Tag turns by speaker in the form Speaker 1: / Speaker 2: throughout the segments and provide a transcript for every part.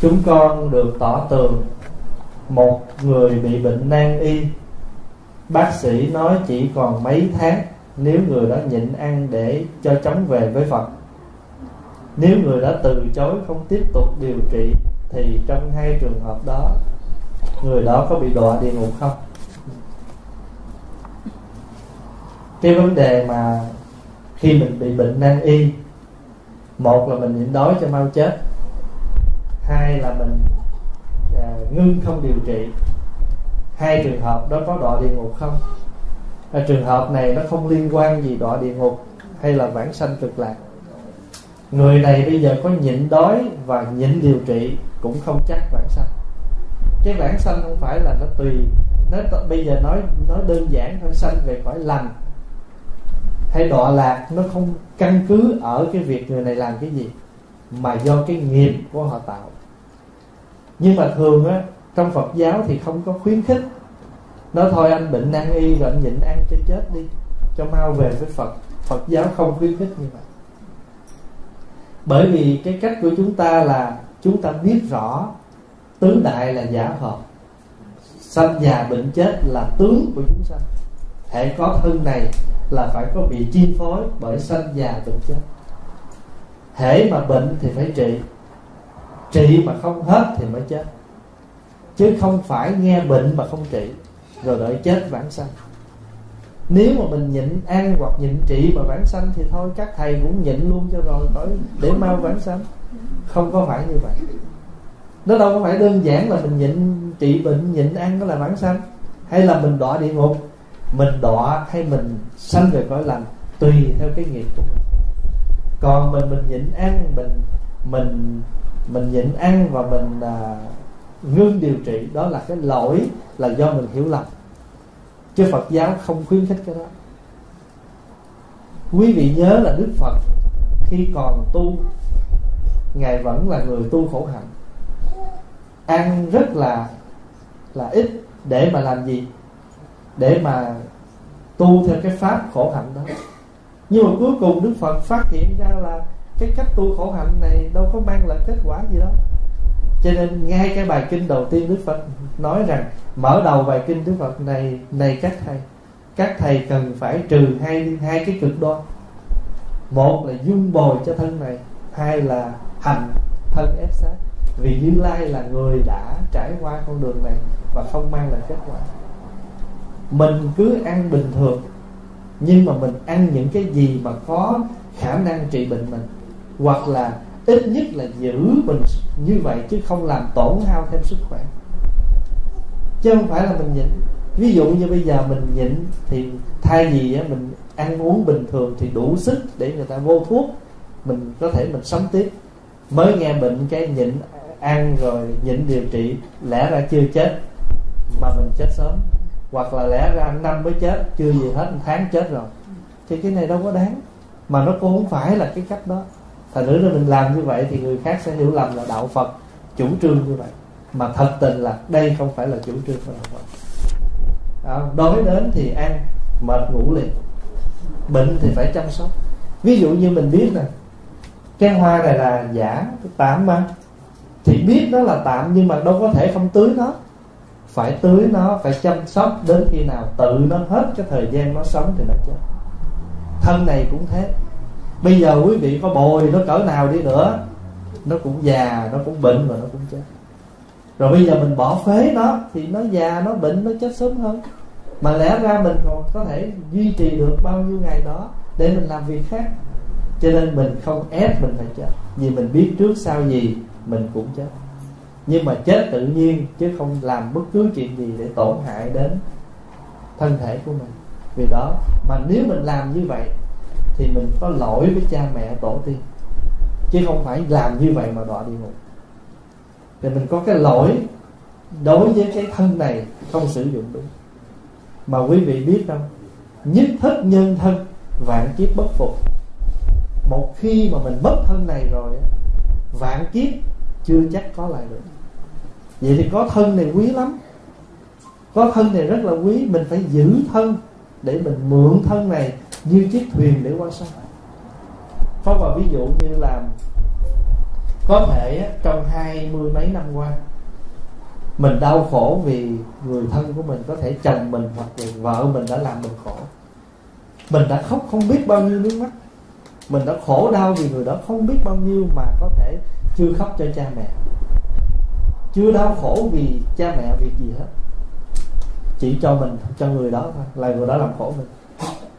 Speaker 1: chúng con được tỏ tường. Một người bị bệnh nan y. Bác sĩ nói chỉ còn mấy tháng nếu người đó nhịn ăn để cho chóng về với phật. Nếu người đó từ chối không tiếp tục điều trị, thì trong hai trường hợp đó, người đó có bị đọa địa ngục không? Cái vấn đề mà khi mình bị bệnh nan y, một là mình nhịn đói cho mau chết hai là mình à, ngưng không điều trị. Hai trường hợp đó có đọa địa ngục không? À, trường hợp này nó không liên quan gì đọa địa ngục hay là vãng sanh cực lạc. Người này bây giờ có nhịn đói và nhịn điều trị cũng không chắc vãng sanh. Cái vãng sanh không phải là nó tùy. Nó bây giờ nói nói đơn giản thôi sanh về cõi lành. Hay đọa lạc nó không căn cứ ở cái việc người này làm cái gì mà do cái nghiệp của họ tạo nhưng mà thường á, trong Phật giáo thì không có khuyến khích. Nói thôi, anh bệnh nan y rồi anh nhịn ăn cho chết đi, cho mau về với Phật. Phật giáo không khuyến khích như vậy. Bởi vì cái cách của chúng ta là chúng ta biết rõ tứ đại là giả hợp. Sanh già bệnh chết là tướng của chúng sanh. Hệ có thân này là phải có bị chi phối bởi sanh già bệnh chết. Hễ mà bệnh thì phải trị trị mà không hết thì mới chết. Chứ không phải nghe bệnh mà không trị, rồi đợi chết vãng sanh. Nếu mà mình nhịn ăn hoặc nhịn trị mà vãng sanh thì thôi, các thầy cũng nhịn luôn cho rồi, khỏi để mau vãng sanh. Không có phải như vậy. Nó đâu có phải đơn giản là mình nhịn trị bệnh, nhịn ăn đó là vãng sanh, hay là mình đọa địa ngục. Mình đọa hay mình sanh về cõi lành tùy theo cái nghiệp của mình. Còn mình mình nhịn ăn, mình mình mình nhịn ăn và mình à, ngưng điều trị đó là cái lỗi là do mình hiểu lầm. Chứ Phật giáo không khuyến khích cái đó. Quý vị nhớ là Đức Phật khi còn tu ngài vẫn là người tu khổ hạnh. Ăn rất là là ít để mà làm gì? Để mà tu theo cái pháp khổ hạnh đó. Nhưng mà cuối cùng Đức Phật phát hiện ra là cái cách tu khổ hạnh này đâu có mang lại kết quả gì đâu. Cho nên ngay cái bài kinh đầu tiên Đức Phật nói rằng, mở đầu bài kinh Đức Phật này này các thầy. Các thầy cần phải trừ hai hai cái cực đoan. Một là dung bồi cho thân này, hai là hành thân ép sát vì như lai là người đã trải qua con đường này và không mang lại kết quả. Mình cứ ăn bình thường, nhưng mà mình ăn những cái gì mà có khả năng trị bệnh mình hoặc là ít nhất là giữ mình như vậy chứ không làm tổn hao thêm sức khỏe. Chứ không phải là mình nhịn. Ví dụ như bây giờ mình nhịn thì thay vì mình ăn uống bình thường thì đủ sức để người ta vô thuốc, mình có thể mình sống tiếp. Mới nghe bệnh cái nhịn ăn rồi nhịn điều trị, lẽ ra chưa chết, mà mình chết sớm. Hoặc là lẽ ra năm mới chết, chưa gì hết, một tháng chết rồi. Thì cái này đâu có đáng. Mà nó cũng không phải là cái cách đó thành nữ là mình làm như vậy thì người khác sẽ hiểu lầm là đạo phật chủ trương như vậy. Mà thật tình là đây không phải là chủ trương của đạo phật. Đó, đói đến thì ăn mệt ngủ liền. Bệnh thì phải chăm sóc. Ví dụ như mình biết nè cái hoa này là giả tạm mà. Thì biết nó là tạm nhưng mà đâu có thể không tưới nó. Phải tưới nó phải chăm sóc đến khi nào tự nó hết cái thời gian nó sống thì nó chết. Thân này cũng thế bây giờ quý vị có bồi nó cỡ nào đi nữa, nó cũng già, nó cũng bệnh và nó cũng chết. Rồi bây giờ mình bỏ phế nó thì nó già, nó bệnh, nó chết sớm hơn. Mà lẽ ra mình còn có thể duy trì được bao nhiêu ngày đó để mình làm việc khác. Cho nên mình không ép mình phải chết, vì mình biết trước sau gì mình cũng chết. Nhưng mà chết tự nhiên chứ không làm bất cứ chuyện gì để tổn hại đến thân thể của mình. Vì đó, mà nếu mình làm như vậy thì mình có lỗi với cha mẹ tổ tiên. Chứ không phải làm như vậy mà đọa địa ngục. Thì mình có cái lỗi đối với cái thân này không sử dụng đúng mà quý vị biết không? Nhất thức nhân thân vạn kiếp bất phục. Một khi mà mình mất thân này rồi vạn kiếp chưa chắc có lại được. Vậy thì có thân này quý lắm. Có thân này rất là quý, mình phải giữ thân để mình mượn thân này như chiếc thuyền để qua sông. Phong vào ví dụ như là có thể trong hai mươi mấy năm qua, mình đau khổ vì người thân của mình có thể chồng mình hoặc là vợ mình đã làm mình khổ. Mình đã khóc không biết bao nhiêu nước mắt. Mình đã khổ đau vì người đó không biết bao nhiêu mà có thể chưa khóc cho cha mẹ. Chưa đau khổ vì cha mẹ việc gì hết. Chỉ cho mình, cho người đó thôi, là người đó làm khổ mình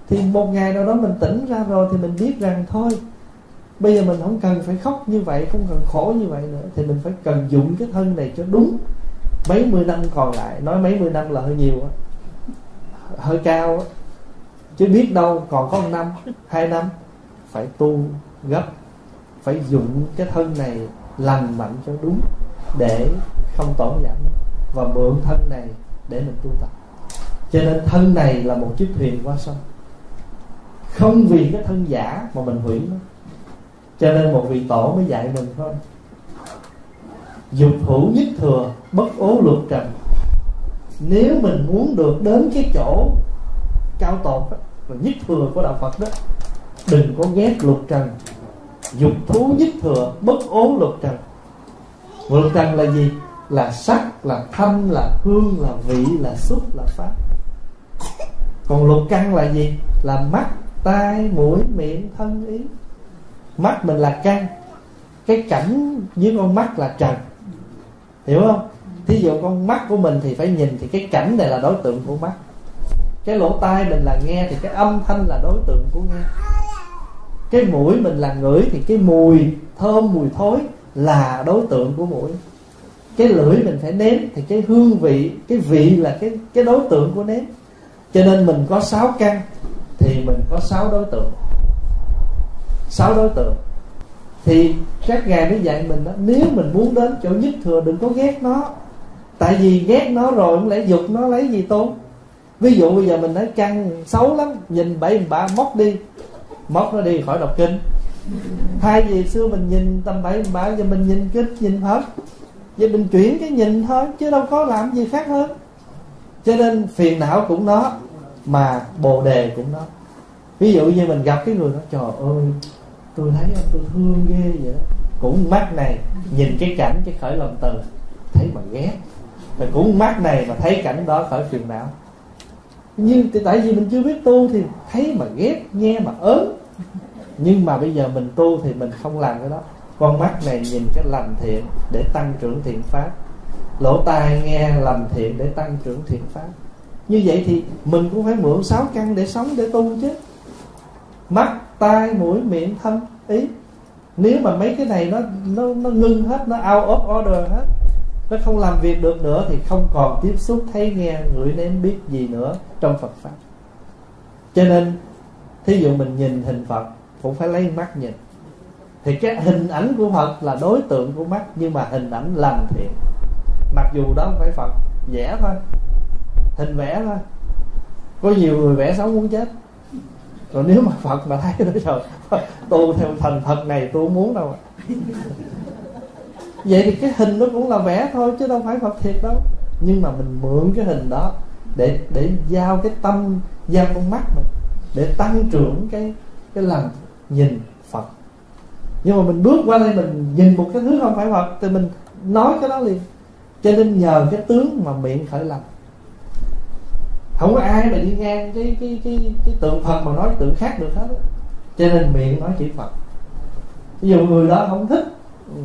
Speaker 1: thì một ngày nào đó mình tỉnh ra rồi thì mình biết rằng thôi, bây giờ mình không cần phải khóc như vậy, không cần khổ như vậy nữa, thì mình phải cần dụng cái thân này cho đúng. Mấy mươi năm còn lại, nói mấy mươi năm là hơi nhiều á, hơi cao á, chứ biết đâu còn có một năm, hai năm, phải tu gấp, phải dụng cái thân này lành mạnh cho đúng để không tổn giảm và mượn thân này để mình tu tập. Cho nên thân này là một chiếc thuyền qua sông không vì cái thân giả mà mình hủy nó. Cho nên một vị tổ mới dạy mình thôi. Dục hữu nhất thừa bất ố luật trần. Nếu mình muốn được đến cái chỗ cao tột đó, là nhất thừa của đạo phật đó đừng có ghét luật trần. Dục thú nhất thừa bất ố luật trần. Luật trần là gì? Là sắc là thanh là hương là vị là xúc là pháp. Còn luật căn là gì? Là mắt tai, mũi, miệng, thân, ý. Mắt mình là căn. Cái cảnh dưới con mắt là trần. Hiểu không? Thí dụ con mắt của mình thì phải nhìn thì cái cảnh này là đối tượng của mắt. Cái lỗ tai mình là nghe thì cái âm thanh là đối tượng của nghe. Cái mũi mình là ngửi thì cái mùi thơm, mùi thối là đối tượng của mũi. Cái lưỡi mình phải nếm thì cái hương vị, cái vị là cái cái đối tượng của nếm. Cho nên mình có sáu căn thì mình có sáu đối tượng. Sáu đối tượng. Thì các ngài mới dạy mình đó, nếu mình muốn đến chỗ nhất thừa, đừng có ghét nó. Tại vì ghét nó rồi không lẽ dục nó lấy gì tốn ví dụ bây giờ mình nói căng xấu lắm, nhìn bảy ba móc đi. Móc nó đi khỏi đọc kinh. Thay vì xưa mình nhìn tầm bảy ba, giờ mình nhìn kinh, nhìn hết. Giờ mình chuyển cái nhìn thôi, chứ đâu có làm gì khác hơn. Cho nên phiền não cũng nó, mà bồ đề cũng nó ví dụ như mình gặp cái người đó, trời ơi, tôi thấy tôi thương ghê vậy đó. Cũng mắt này nhìn cái cảnh, cái khởi lòng từ, thấy mà ghét. Mà cũng mắt này mà thấy cảnh đó khởi phiền não. Nhưng tại vì mình chưa biết tu thì thấy mà ghét, nghe mà ớn. Nhưng mà bây giờ mình tu thì mình không làm cái đó. Con mắt này nhìn cái lành thiện để tăng trưởng thiện pháp. Lỗ tai nghe lành thiện để tăng trưởng thiện pháp. Như vậy thì mình cũng phải mượn sáu căn để sống, để tu chứ mắt, tai, mũi, miệng, thân, ý. Nếu mà mấy cái này nó nó nó ngưng hết, nó out of order hết, nó không làm việc được nữa thì không còn tiếp xúc, thấy, nghe, ngửi, nếm, biết gì nữa trong Phật pháp. Cho nên, thí dụ mình nhìn hình Phật, cũng phải lấy mắt nhìn. Thì cái hình ảnh của Phật là đối tượng của mắt, nhưng mà hình ảnh lành thiện. Mặc dù đó không phải Phật, vẽ thôi. Hình vẽ thôi. Có nhiều người vẽ xấu muốn chết rồi nếu mà Phật mà thấy nó rồi tu theo thành Phật này tôi không muốn đâu vậy thì cái hình nó cũng là vẽ thôi, chứ đâu phải Phật thiệt đâu. Nhưng mà mình mượn cái hình đó để để giao cái tâm, giao con mắt mình, để tăng trưởng cái cái lần nhìn Phật. Nhưng mà mình bước qua đây mình nhìn một cái thứ không phải Phật, thì mình nói cái đó liền. Cho nên nhờ cái tướng mà miệng khởi lòng không có ai mà đi ngang cái cái cái cái tượng Phật mà nói tượng khác được hết cho nên miệng nói chữ Phật. Ví dụ người đó không thích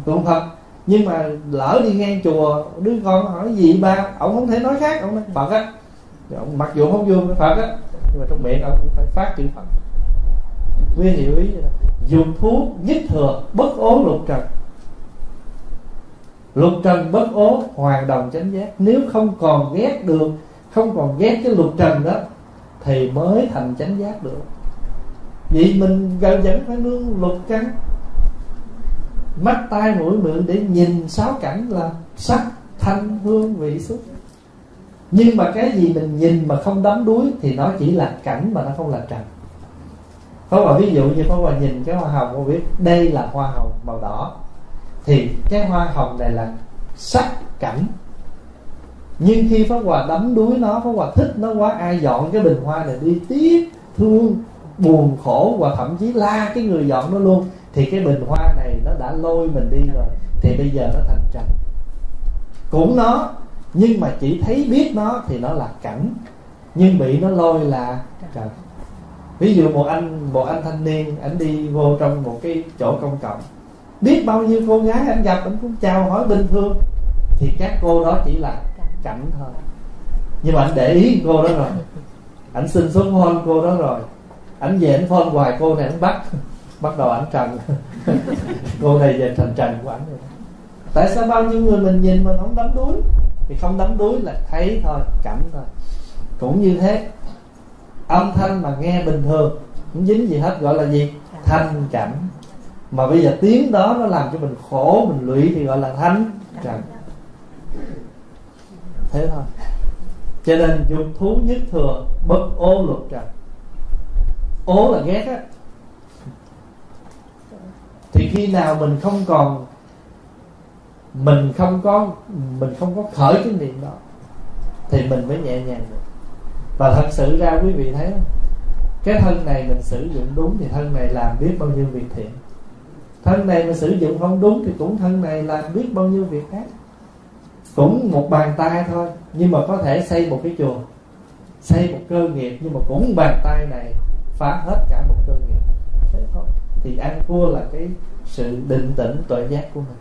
Speaker 1: tượng Phật, nhưng mà lỡ đi ngang chùa, đứa con hỏi gì ba, ông không thể nói khác, ông nói Phật á. Ông mặc dù không vui với Phật á, nhưng mà trong miệng ông cũng phải phát chữ Phật. Nguyên hiểu ý đó. Dùng thuốc nhất thừa, bất ố lục trần. Lục trần bất ố hoàn đồng chánh giác. Nếu không còn ghét được không còn ghét cái lục trần đó, thì mới thành chánh giác được. Vì mình gần vẫn phải nương lục căn mắt tai mũi miệng để nhìn sáu cảnh là sắc, thanh, hương, vị, xúc. Nhưng mà cái gì mình nhìn mà không đắm đuối thì nó chỉ là cảnh mà nó không là trần. Pháp Hòa ví dụ như Pháp Hòa nhìn cái hoa hồng Cô biết đây là hoa hồng màu đỏ. Thì cái hoa hồng này là sắc, cảnh nhưng khi Pháp Hòa đắm đuối nó, Pháp Hòa thích nó quá, Ai dọn cái bình hoa này đi tiếc Thương, buồn khổ Và thậm chí la cái người dọn nó luôn, Thì cái bình hoa này này nó đã lôi mình đi rồi, thì bây giờ nó thành trần. Cũng nó, nhưng mà chỉ thấy biết nó thì nó là cảnh, nhưng bị nó lôi là trần. Ví dụ một anh một anh thanh niên, anh đi vô trong một cái chỗ công cộng, biết bao nhiêu cô gái anh gặp, anh cũng chào hỏi bình thường, thì các cô đó chỉ là cảnh thôi. Nhưng mà anh để ý cô đó rồi. Anh xin số phone cô đó rồi. Anh về anh phone hoài cô này anh bắt. Bắt đầu anh trần. Cô này về thành trần của anh rồi. Tại sao bao nhiêu người mình nhìn mình không đắm đuối? Thì không đắm đuối là thấy thôi, cảnh thôi. Cũng như thế, âm thanh mà nghe bình thường, không dính gì hết, gọi là gì? Thanh cảnh. Mà bây giờ tiếng đó nó làm cho mình khổ, mình lụy thì gọi là thanh trần thế thôi. Cho nên dục thú nhất thừa bất ô luật trần. Ố là ghét á. Thì khi nào mình không còn, mình không có, mình không có khởi cái niệm đó, thì mình mới nhẹ nhàng được. Và thật sự ra quý vị thấy không? Cái thân này mình sử dụng đúng thì thân này làm biết bao nhiêu việc thiện. Thân này mình sử dụng không đúng thì cũng thân này làm biết bao nhiêu việc khác cũng một bàn tay thôi nhưng mà có thể xây một cái chùa xây một cơ nghiệp nhưng mà cũng bàn tay này phá hết cả một cơ nghiệp. Thế thôi. Thì ăn thua là cái sự định tĩnh tuệ giác của mình.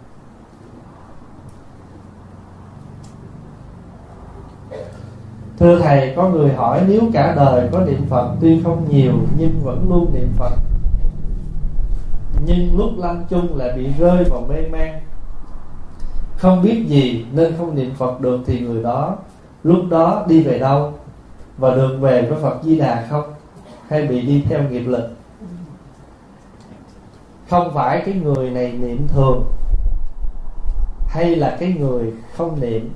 Speaker 1: Thưa Thầy, có người hỏi nếu cả đời có niệm Phật tuy không nhiều nhưng vẫn luôn niệm Phật. Nhưng lúc lâm chung lại bị rơi vào mê man không biết gì nên không niệm Phật được thì người đó Lúc đó đi về đâu Và được về với Phật Di Đà không? Hay bị đi theo nghiệp lực? Không phải cái người này niệm thường Hay là cái người không niệm.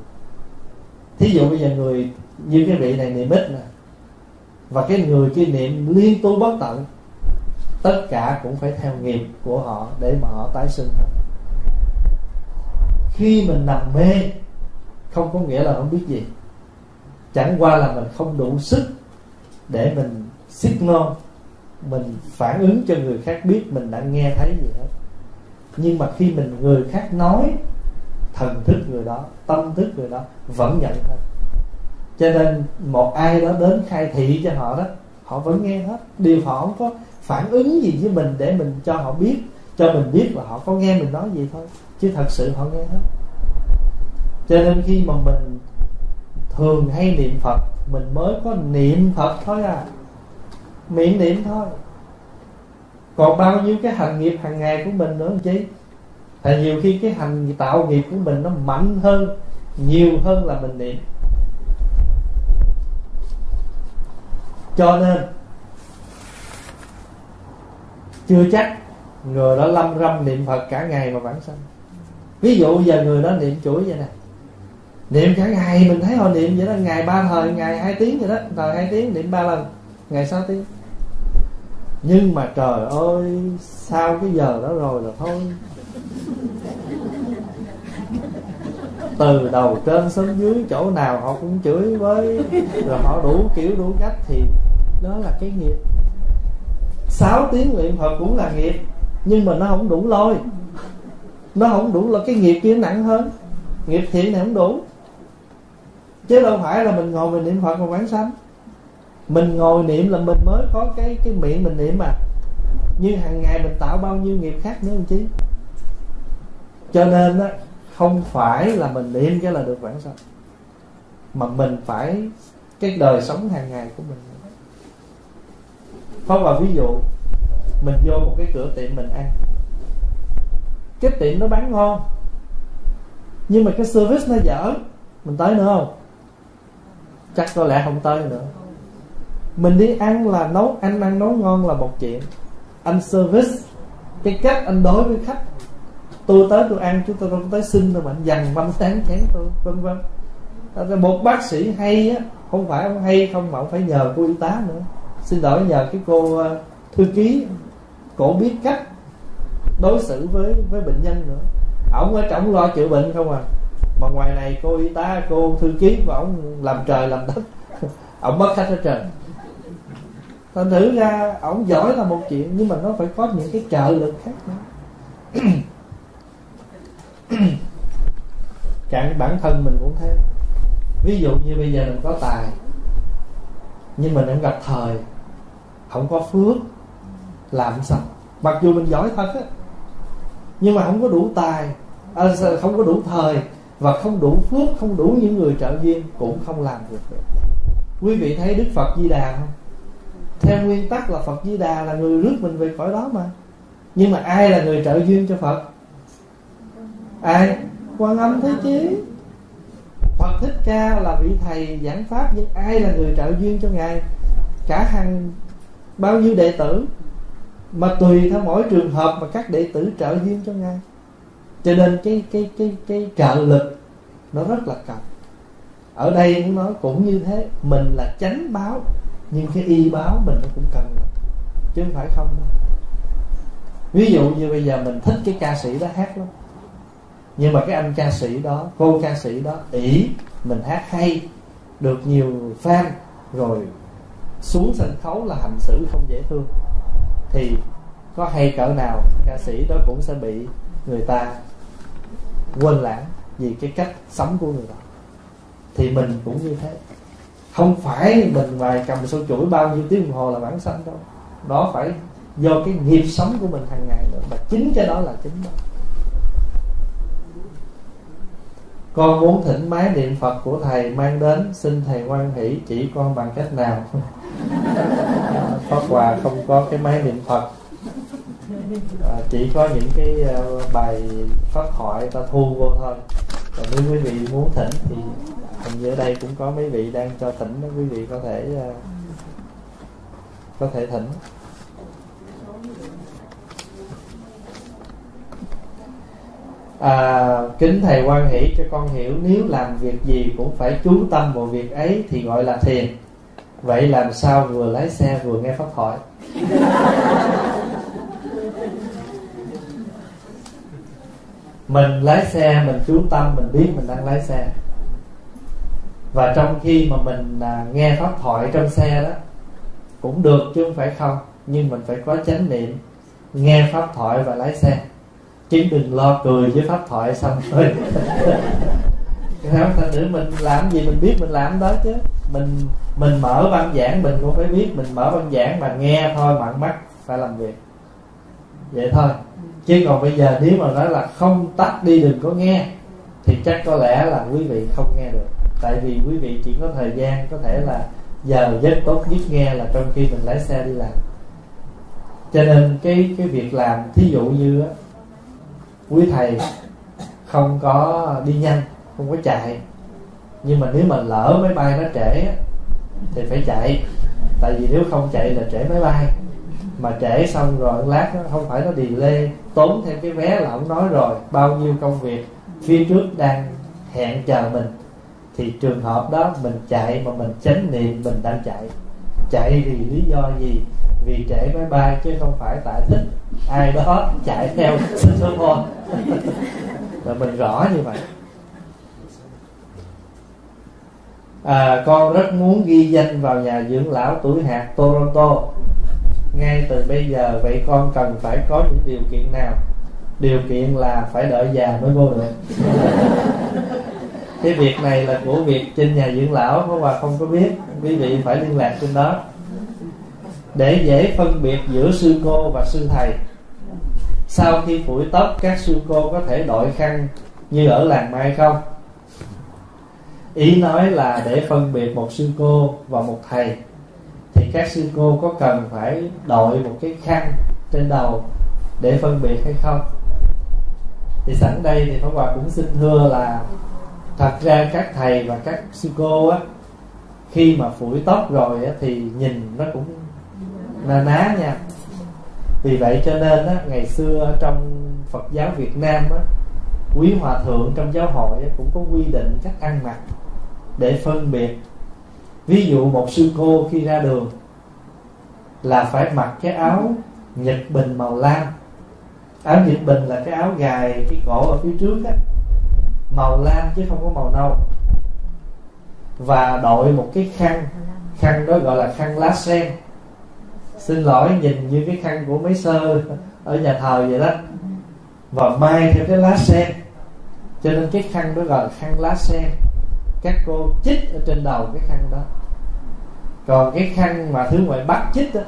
Speaker 1: Thí dụ bây giờ người như cái vị này niệm ít nè, và cái người kia niệm liên tu bất tận, tất cả cũng phải theo nghiệp của họ để mà họ tái sinh hết khi mình nằm mê, không có nghĩa là không biết gì. Chẳng qua là mình không đủ sức để mình signal mình phản ứng cho người khác biết mình đã nghe thấy gì hết. Nhưng mà khi mình người khác nói, thần thức người đó, tâm thức người đó vẫn nhận hết cho nên một ai đó đến khai thị cho họ đó, họ vẫn nghe hết. Điều họ không có phản ứng gì với mình để mình cho họ biết cho mình biết là họ có nghe mình nói gì thôi, chứ thật sự họ nghe hết. Cho nên khi mà mình thường hay niệm phật, mình mới có niệm phật thôi à. Miệng niệm thôi. Còn bao nhiêu cái hành nghiệp hàng ngày của mình nữa chứ thì nhiều khi cái hành tạo nghiệp của mình nó mạnh hơn, nhiều hơn là mình niệm. Cho nên, chưa chắc người đó lâm râm niệm phật cả ngày mà vãng sanh. Ví dụ giờ người đó niệm chuỗi vậy nè. Niệm cả ngày, mình thấy họ niệm vậy đó, ngày ba thời, ngày hai tiếng vậy đó, thời hai tiếng, niệm ba lần, ngày sáu tiếng. Nhưng mà trời ơi, sau cái giờ đó rồi là thôi. Từ đầu trên xuống dưới, chỗ nào họ cũng chửi với rồi họ đủ kiểu, đủ cách thì đó là cái nghiệp. 6 tiếng niệm Phật cũng là nghiệp nhưng mà nó không đủ lôi. Nó không đủ là cái nghiệp kia nặng hơn. Nghiệp thiện này không đủ. Chứ đâu phải là mình ngồi mình niệm Phật mà quán sanh. Mình ngồi niệm là mình mới có cái cái miệng mình niệm mà. Nhưng hàng ngày mình tạo bao nhiêu nghiệp khác nữa không chứ cho nên á, không phải là mình niệm cái là được vãng sanh. Mà mình phải, cái đời sống hàng ngày của mình. Không và ví dụ mình vô một cái cửa tiệm mình ăn. Cái tiệm nó bán ngon, nhưng mà cái service nó dở. Mình tới nữa không? Chắc có lẽ không tới nữa. Mình đi ăn là nấu anh ăn nấu ngon là một chuyện. Anh service, cái cách anh đối với khách. Tôi tới tôi ăn chúng tôi không tới xin đâu mà anh dằn băm tán chén tôi, vân vân. Một bác sĩ hay á, không phải ông hay không mà ông phải nhờ cô y tá nữa. Xin lỗi nhờ cái cô ờ, thư ký cổ biết cách đối xử với với bệnh nhân nữa. Ổng ở trong lo chữa bệnh không à. Mà ngoài này cô y tá, cô thư ký và ổng làm trời làm đất ổng mất khách hết trời thành thử ra ổng giỏi là một chuyện, nhưng mà nó phải có những cái trợ lực khác nữa. Cả bản thân mình cũng thế. Ví dụ như bây giờ mình có tài, nhưng mình không gặp thời, không có phước làm sao? Mặc dù mình giỏi thật á nhưng mà không có đủ tài à, không có đủ thời và không đủ phước không đủ những người trợ duyên cũng không làm được quý vị thấy đức phật di đà không? Theo nguyên tắc là phật di đà là người rước mình về cõi đó mà. Nhưng mà ai là người trợ duyên cho phật? Ai? Quan âm thế chí. Phật thích ca là vị thầy giảng pháp nhưng ai là người trợ duyên cho ngài? Cả hàng bao nhiêu đệ tử? Mà tùy theo mỗi trường hợp mà các đệ tử trợ duyên cho ngài. Cho nên cái cái cái cái trợ lực nó rất là cần. Ở đây muốn nói cũng như thế, mình là chánh báo, nhưng cái y báo mình nó cũng cần. Chứ không phải không đâu. Ví dụ như bây giờ mình thích cái ca sĩ đó hát lắm. Nhưng mà cái anh ca sĩ đó, cô ca sĩ đó, ỷ, mình hát hay, được nhiều fan, rồi xuống sân khấu là hành xử không dễ thương thì có hay cỡ nào ca sĩ đó cũng sẽ bị người ta quên lãng vì cái cách sống của người đó? Thì mình cũng như thế. Không phải mình ngoài cầm sâu chuỗi bao nhiêu tiếng đồng hồ là bản sanh đâu. Đó phải do cái nghiệp sống của mình hàng ngày nữa. Mà chính cái đó là chính đó. Con muốn thỉnh máy niệm phật của thầy mang đến xin thầy quan hỷ chỉ con bằng cách nào? Pháp hòa không có cái máy niệm phật. À, chỉ có những cái uh, bài pháp thoại ta thu vô thôi. Còn nếu quý vị muốn thỉnh thì hình như ở đây cũng có mấy vị đang cho thỉnh đó quý vị có thể uh, có thể thỉnh. À, kính thầy quan hỷ cho con hiểu nếu làm việc gì cũng phải chú tâm vào việc ấy thì gọi là thiền. Vậy làm sao vừa lái xe vừa nghe pháp thoại? Mình lái xe mình chú tâm mình biết mình đang lái xe. Và trong khi mà mình à, nghe pháp thoại trong xe đó cũng được chứ không phải không nhưng mình phải có chánh niệm nghe pháp thoại và lái xe chứ đừng lo cười với pháp thoại xong rồi. Thành nữ mình làm gì mình biết mình làm đó chứ. Mình mình mở văn giảng mình cũng phải biết mình mở văn giảng mà nghe thôi mặn mắt phải làm việc. Vậy thôi. Chứ còn bây giờ nếu mà nói là không tắt đi đừng có nghe thì chắc có lẽ là quý vị không nghe được. Tại vì quý vị chỉ có thời gian có thể là giờ rất tốt nhất nghe là trong khi mình lái xe đi làm. Cho nên cái cái việc làm thí dụ như á, quý thầy không có đi nhanh, không có chạy. Nhưng mà nếu mà lỡ máy bay nó trễ thì phải chạy. Tại vì nếu không chạy là trễ máy bay. Mà trễ xong rồi, lát nó không phải nó đi lê tốn thêm cái vé là ông nói rồi, bao nhiêu công việc phía trước đang hẹn chờ mình. Thì trường hợp đó mình chạy mà mình chánh niệm, mình đang chạy. Chạy vì lý do gì? Vì trễ máy bay chứ không phải tại thích ai đó chạy theo số phone là mình rõ như vậy. À, con rất muốn ghi danh vào nhà dưỡng lão tuổi hạt Toronto. Ngay từ bây giờ vậy con cần phải có những điều kiện nào? Điều kiện là phải đợi già mới vô được. Cái việc này là của việc trên nhà dưỡng lão có bà không có biết. Quý vị phải liên lạc trên đó. Để dễ phân biệt giữa sư cô và sư thầy sau khi phủi tóc các sư cô có thể đội khăn như ở làng mai không? Ý nói là để phân biệt một sư cô và một thầy thì các sư cô có cần phải đội một cái khăn trên đầu để phân biệt hay không? Thì sẵn đây thì Pháp Hòa cũng xin thưa là thật ra các thầy và các sư cô á khi mà phủi tóc rồi á, thì nhìn nó cũng na ná nha vì vậy cho nên á, ngày xưa trong Phật giáo Việt Nam á, quý hòa thượng trong giáo hội á, cũng có quy định cách ăn mặc để phân biệt. Ví dụ một sư cô khi ra đường là phải mặc cái áo nhật bình màu lam. Áo nhật bình là cái áo gài cái cổ ở phía trước á màu lam chứ không có màu nâu. Và đội một cái khăn khăn đó gọi là khăn lá sen xin lỗi nhìn như cái khăn của mấy sơ ở nhà thờ vậy đó. Và mai theo cái lá sen. Cho nên cái khăn đó gọi là khăn lá sen. Các cô chích ở trên đầu cái khăn đó. Còn cái khăn mà thứ ngoại bắc chích đó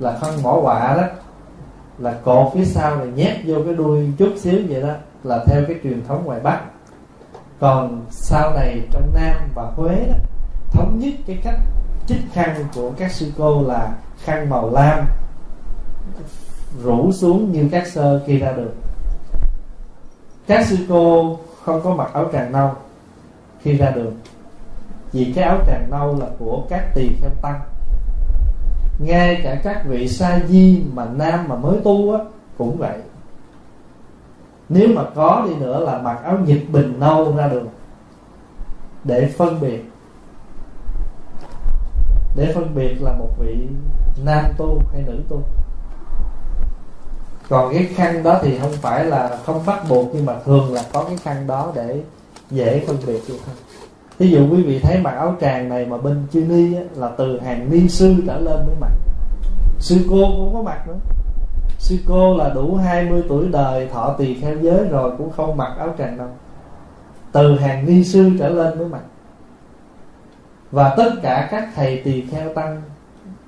Speaker 1: là khăn mỏ quạ đó là cột phía sau này nhét vô cái đuôi chút xíu vậy đó là theo cái truyền thống ngoài bắc còn sau này trong nam và huế đó, thống nhất cái cách chích khăn của các sư cô là khăn màu lam rủ xuống như các sơ khi ra đường. Các sư cô không có mặc áo tràng nâu khi ra đường, vì cái áo tràng nâu là của các tỳ kheo tăng. Ngay cả các vị sa di mà nam mà mới tu á, cũng vậy. Nếu mà có đi nữa là mặc áo nhịp bình nâu ra đường để phân biệt. Để phân biệt là một vị nam tu hay nữ tu còn cái khăn đó thì không phải là không bắt buộc nhưng mà thường là có cái khăn đó để dễ phân biệt được thôi. Ví dụ quý vị thấy mặc áo tràng này mà bên chư ni á, là từ hàng ni sư trở lên mới mặc. Sư cô cũng có mặc nữa. Sư cô là đủ 20 tuổi đời thọ tỳ kheo giới rồi cũng không mặc áo tràng đâu. Từ hàng ni sư trở lên mới mặc. Và tất cả các thầy tỳ kheo tăng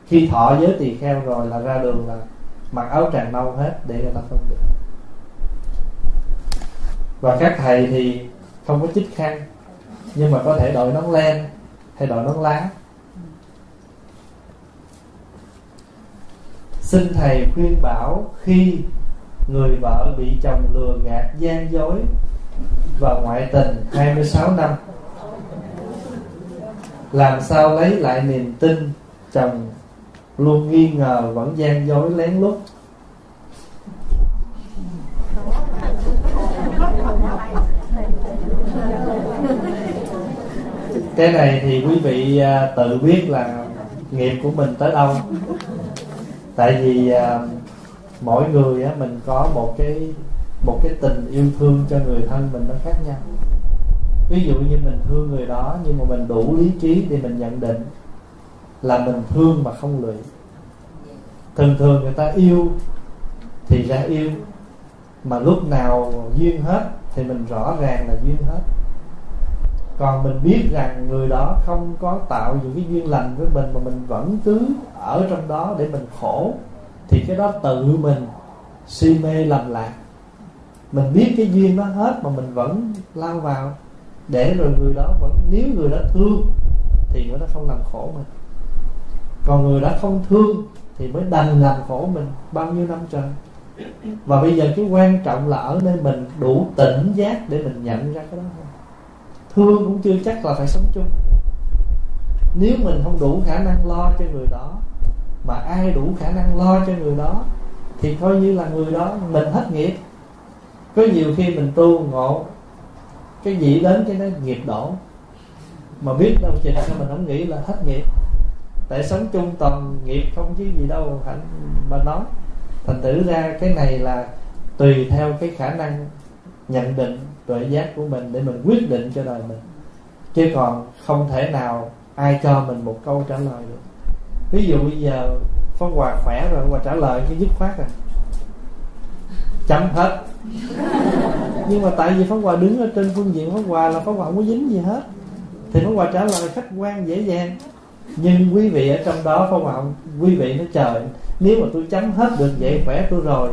Speaker 1: khi thọ giới tỳ kheo rồi là ra đường là mặc áo tràng nâu hết để người ta phân biệt và các thầy thì không có chích khăn, nhưng mà có thể đội nón len hay đội nón lá xin thầy khuyên bảo khi người vợ bị chồng lừa gạt gian dối và ngoại tình 26 năm, làm sao lấy lại niềm tin chồng luôn nghi ngờ vẫn gian dối lén lút. Cái này thì quý vị à, tự biết là nghiệp của mình tới đâu. Tại vì à, mỗi người mình có một cái một cái tình yêu thương cho người thân mình nó khác nhau. Ví dụ như mình thương người đó, nhưng mà mình đủ lý trí thì mình nhận định là mình thương mà không lụy. Thường thường người ta yêu thì ra yêu, mà lúc nào duyên hết thì mình rõ ràng là duyên hết. Còn mình biết rằng người đó không có tạo những cái duyên lành với mình mà mình vẫn cứ ở trong đó để mình khổ, thì cái đó tự mình si mê lầm lạc. Mình biết cái duyên nó hết mà mình vẫn lao vào, để rồi người đó vẫn, nếu người đó thương thì người đó không làm khổ mình còn người đã không thương thì mới đành làm khổ mình bao nhiêu năm trời. Và bây giờ cái quan trọng là ở nơi mình đủ tỉnh giác để mình nhận ra cái đó thôi. Thương cũng chưa chắc là phải sống chung. Nếu mình không đủ khả năng lo cho người đó, mà ai đủ khả năng lo cho người đó, thì coi như là người đó mình hết nghiệp. Có nhiều khi mình tu ngộ, cái gì đến cái nó nghiệp đổ. Mà biết đâu chừng sao mình không nghĩ là hết nghiệp tại sống chung toàn nghiệp không chứ gì đâu, hạnh mà nói. Thành tử ra cái này là tùy theo cái khả năng nhận định tuệ giác của mình để mình quyết định cho đời mình. Chứ còn không thể nào ai cho mình một câu trả lời được. Ví dụ bây giờ phong Hòa khỏe rồi Hòa trả lời cái dứt khoát rồi. Chấm hết. Nhưng mà tại vì Pháp Hòa đứng ở trên phương diện Pháp Hòa là Pháp Hòa không có dính gì hết. Thì Pháp Hòa trả lời khách quan, dễ dàng nhưng quý vị ở trong đó Pháp Hòa quý vị nói trời, nếu mà tôi chấm hết được vậy khỏe tôi rồi.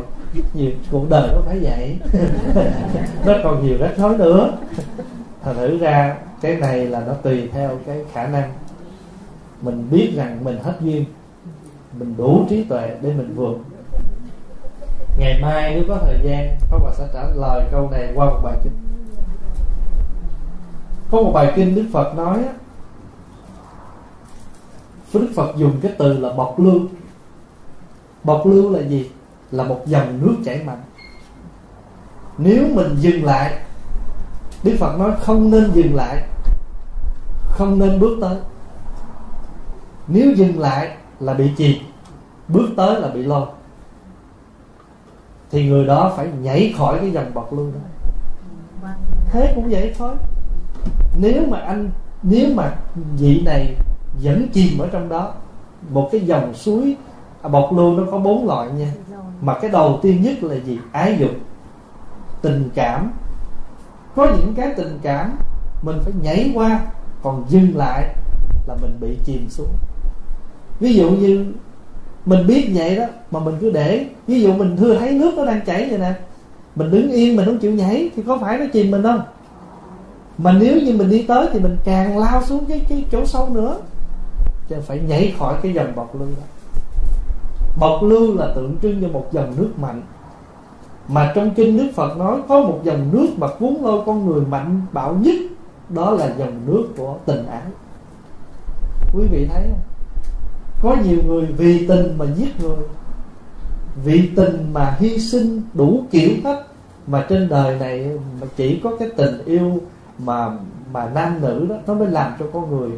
Speaker 1: Nhiều cuộc đời nó phải vậy? Nó còn nhiều rắc rối nữa. Thành thử ra, cái này là nó tùy theo cái khả năng. Mình biết rằng mình hết duyên, mình đủ trí tuệ để mình vượt. Ngày mai nếu có thời gian, Pháp Hòa sẽ trả lời câu này qua một bài kinh. Có một bài kinh Đức Phật nói á Đức Phật dùng cái từ là bọc lưu. Bọc lưu là gì? Là một dòng nước chảy mạnh. Nếu mình dừng lại, Đức Phật nói không nên dừng lại, Không nên bước tới. Nếu dừng lại là bị chìm, Bước tới là bị lôi. Thì người đó phải nhảy khỏi cái dòng bọt lưu đó. Thế cũng vậy thôi. Nếu mà anh, Nếu mà vị này vẫn chìm ở trong đó. Một cái dòng suối à, Bọt lưu nó có bốn loại nha. Mà cái đầu tiên nhất là gì? Ái dục tình cảm. Có những cái tình cảm mình phải nhảy qua còn dừng lại là mình bị chìm xuống. Ví dụ như mình biết vậy đó mà mình cứ để. Ví dụ mình thưa thấy nước nó đang chảy vậy nè mình đứng yên mình không chịu nhảy thì có phải nó chìm mình không? Mà nếu như mình đi tới thì mình càng lao xuống cái cái chỗ sâu nữa chứ phải nhảy khỏi cái dòng bọc lưu đó. Bọc lưu là tượng trưng cho một dòng nước mạnh. Mà trong kinh Đức Phật nói có một dòng nước mà cuốn lôi con người mạnh bạo nhất, đó là dòng nước của tình ái. Quý vị thấy không? Có nhiều người vì tình mà giết người, vì tình mà hy sinh đủ kiểu hết, mà trên đời này mà chỉ có cái tình yêu mà mà nam nữ đó, nó mới làm cho con người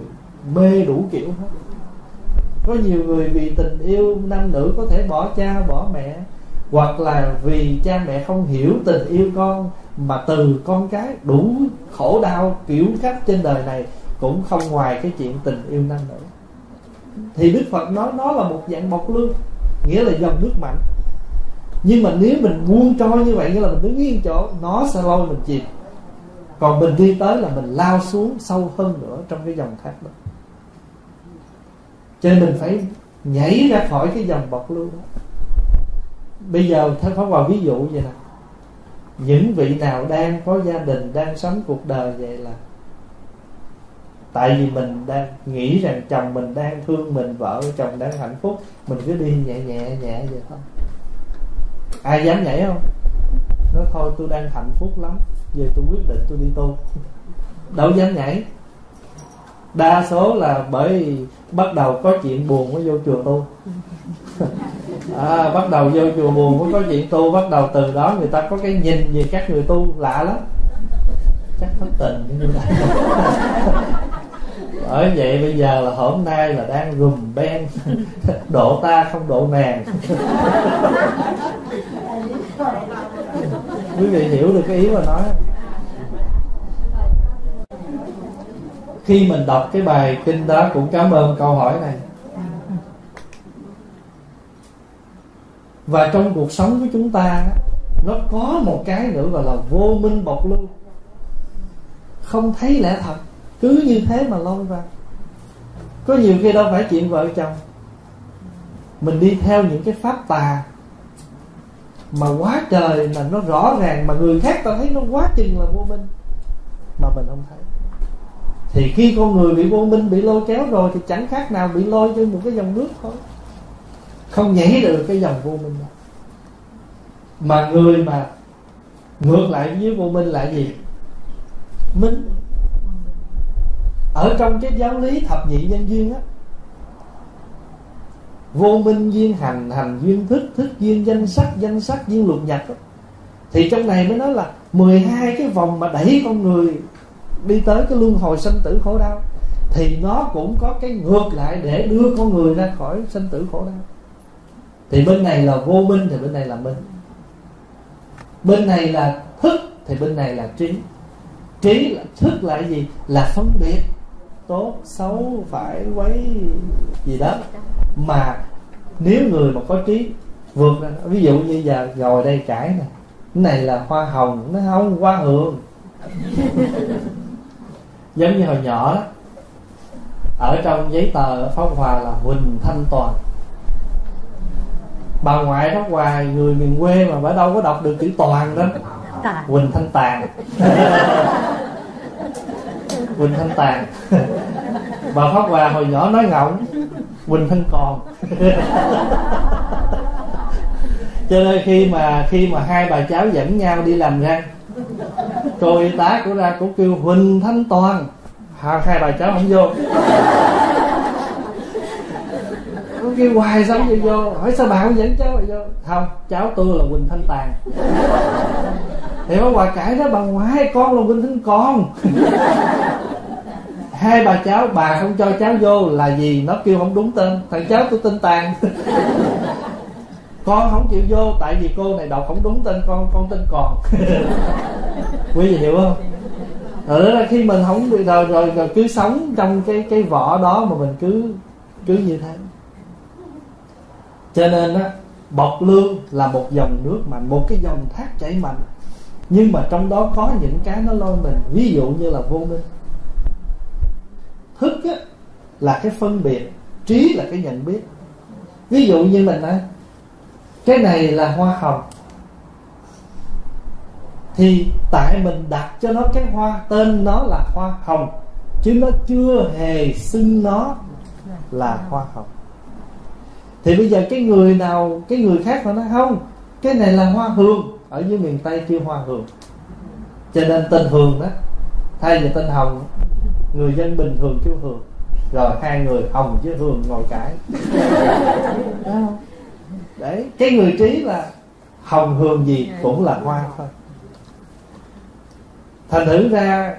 Speaker 1: mê đủ kiểu hết. Có nhiều người vì tình yêu nam nữ có thể bỏ cha, bỏ mẹ, hoặc là vì cha mẹ không hiểu tình yêu con mà từ con cái đủ khổ đau kiểu cách trên đời này cũng không ngoài cái chuyện tình yêu nam nữ. Thì đức phật nói nó là một dạng bọc lương, nghĩa là dòng nước mạnh nhưng mà nếu mình buông trôi như vậy, nghĩa là mình đứng yên chỗ, nó sẽ lôi mình chìm. Còn mình đi tới là mình lao xuống sâu hơn nữa trong cái dòng thác đó cho nên mình phải nhảy ra khỏi cái dòng bọc lưu đó bây giờ thầy phóng vào ví dụ vậy nè. Những vị nào đang có gia đình, đang sống cuộc đời vậy là tại vì mình đang nghĩ rằng chồng mình đang thương mình, vợ chồng đang hạnh phúc, mình cứ đi nhẹ nhẹ nhẹ vậy thôi. Ai dám nhảy không? Nói thôi, tôi đang hạnh phúc lắm, giờ tôi quyết định tôi đi tu. Đâu dám nhảy đa số là bởi bắt đầu có chuyện buồn mới vô chùa tu. À, bắt đầu vô chùa buồn mới có chuyện tu bắt đầu từ đó người ta có cái nhìn về các người tu lạ lắm. Chắc thất tình như vậy ở vậy bây giờ là hôm nay là đang gùm ben độ ta không độ nàng. Quý vị hiểu được cái ý mà nói khi mình đọc cái bài kinh đó cũng cảm ơn câu hỏi này. Và trong cuộc sống của chúng ta, nó có một cái nữa gọi là vô minh bộc lưu. Không thấy lẽ thật, cứ như thế mà lôi vào có nhiều khi đâu phải chuyện vợ chồng. Mình đi theo những cái pháp tà mà quá trời là nó rõ ràng, mà người khác ta thấy nó quá chừng là vô minh, mà mình không thấy thì khi con người bị vô minh, bị lôi kéo rồi, thì chẳng khác nào bị lôi trên một cái dòng nước thôi. Không nhảy được cái dòng vô minh đó. Mà người mà ngược lại với vô minh là gì? Minh. Ở trong cái giáo lý thập nhị nhân duyên á, vô minh duyên hành hành duyên thức thức duyên danh sắc danh sắc duyên luật nhật đó. thì trong này mới nói là 12 cái vòng mà đẩy con người đi tới cái luân hồi sinh tử khổ đau, thì nó cũng có cái ngược lại để đưa con người ra khỏi sinh tử khổ đau. Thì bên này là vô minh, thì bên này là minh. Bên này là thức, thì bên này là trí. Trí là thức là gì? Là phân biệt. Tốt, xấu, phải, quấy, gì đó. Mà nếu người mà có trí vượt ra ví dụ như giờ ngồi đây cãi nè, cái này là hoa hồng, nó không, hoa hường giống như hồi nhỏ đó ở trong giấy tờ pháp hòa là huỳnh thanh toàn. Bà ngoại pháp hòa người miền quê mà bà đâu có đọc được chữ toàn đó. Huỳnh thanh tàn huỳnh thanh tàn bà pháp hòa hồi nhỏ nói ngọng huỳnh thanh còn. Cho nên khi mà khi mà hai bà cháu dẫn nhau đi làm răng cô y tá của ra cũng kêu huỳnh thanh toàn. Hai, hai bà cháu không vô. Nó kêu hoài sao không vô? Hỏi sao bà không dẫn cháu mà vô? Không cháu tôi là huỳnh thanh tàn thì bà hoài cãi đó bà ngoại con là huỳnh thanh con hai bà cháu bà không cho cháu vô là gì nó kêu không đúng tên. Thằng cháu tôi tên tàn con không chịu vô tại vì cô này đọc không đúng tên con con tên còn. Quý vị hiểu không? Ở là khi mình không bị rồi, rồi rồi cứ sống trong cái cái vỏ đó mà mình cứ cứ như thế. Cho nên á bọc lương là một dòng nước mạnh một cái dòng thác chảy mạnh. Nhưng mà trong đó có những cái nó lôi mình ví dụ như là vô minh. Thức á, là cái phân biệt trí là cái nhận biết. Ví dụ như mình nói cái này là hoa hồng. Thì tại mình đặt cho nó cái hoa, tên nó là hoa hồng, chứ nó chưa hề xưng nó là hoa hồng. Thì bây giờ cái người nào, cái người khác mà nói, không, cái này là hoa hương ở dưới miền tây kêu hoa hương cho nên tên hương đó, thay vì tên hồng, người dân bình thường kêu hương rồi hai người hồng với hương ngồi cãi. đấy cái người trí là hồng hương gì cũng là hoa thôi. Thành thử ra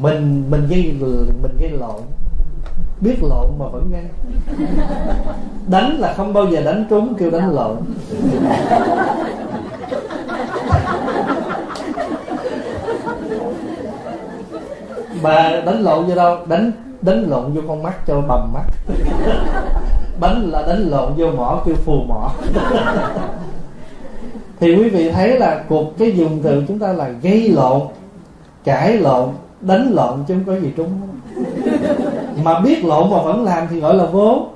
Speaker 1: mình mình gây mình gây lộn. Biết lộn mà vẫn nghe. Đánh là không bao giờ đánh trúng kêu đánh lộn. Mà đánh lộn vô đâu? Đánh đánh lộn vô con mắt cho bầm mắt đánh là đánh lộn vô mỏ kêu phù mỏ. Thì quý vị thấy là cuộc cái dùng từ chúng ta là gây lộn cãi lộn đánh lộn chứ không có gì trúng. Mà biết lộn mà vẫn làm thì gọi là vô.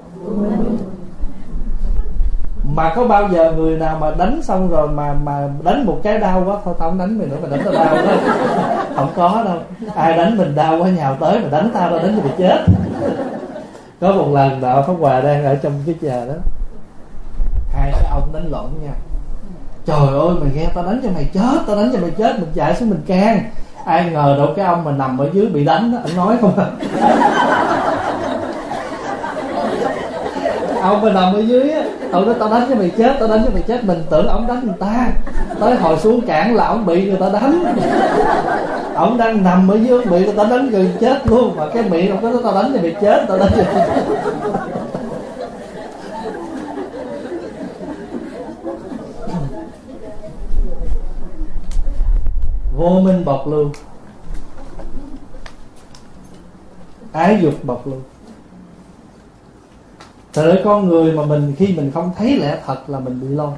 Speaker 1: Mà có bao giờ người nào mà đánh xong rồi mà mà đánh một cái đau quá thôi tao không đánh mày nữa mà đánh tao đau đó không có đâu. Ai đánh mình đau quá nhào tới mà đánh tao tao đánh cho mày chết có một lần đạo pháp hòa đang ở trong cái nhà đó. Hai cái ông đánh lộn nha. Trời ơi, mày nghe tao đánh cho mày chết, tao đánh cho mày chết mình chạy xuống mình can. Ai ngờ đâu cái ông mà nằm ở dưới bị đánh đó anh nói không à ông mà nằm ở dưới á ông nói, tao đánh cho mày chết, tao đánh cho mày chết. Mình tưởng ông đánh người ta. Tới hồi xuống cảng là ông bị người ta đánh. Ông đang nằm ở dưới bị người ta đánh gần chết luôn. Mà cái miệng ông nói, tao đánh cho mày chết, tao đánh cho mày chết. Vô minh bộc lưu ái dục bộc lưu Thật ra con người mà mình, khi mình không thấy lẽ thật là mình bị lo.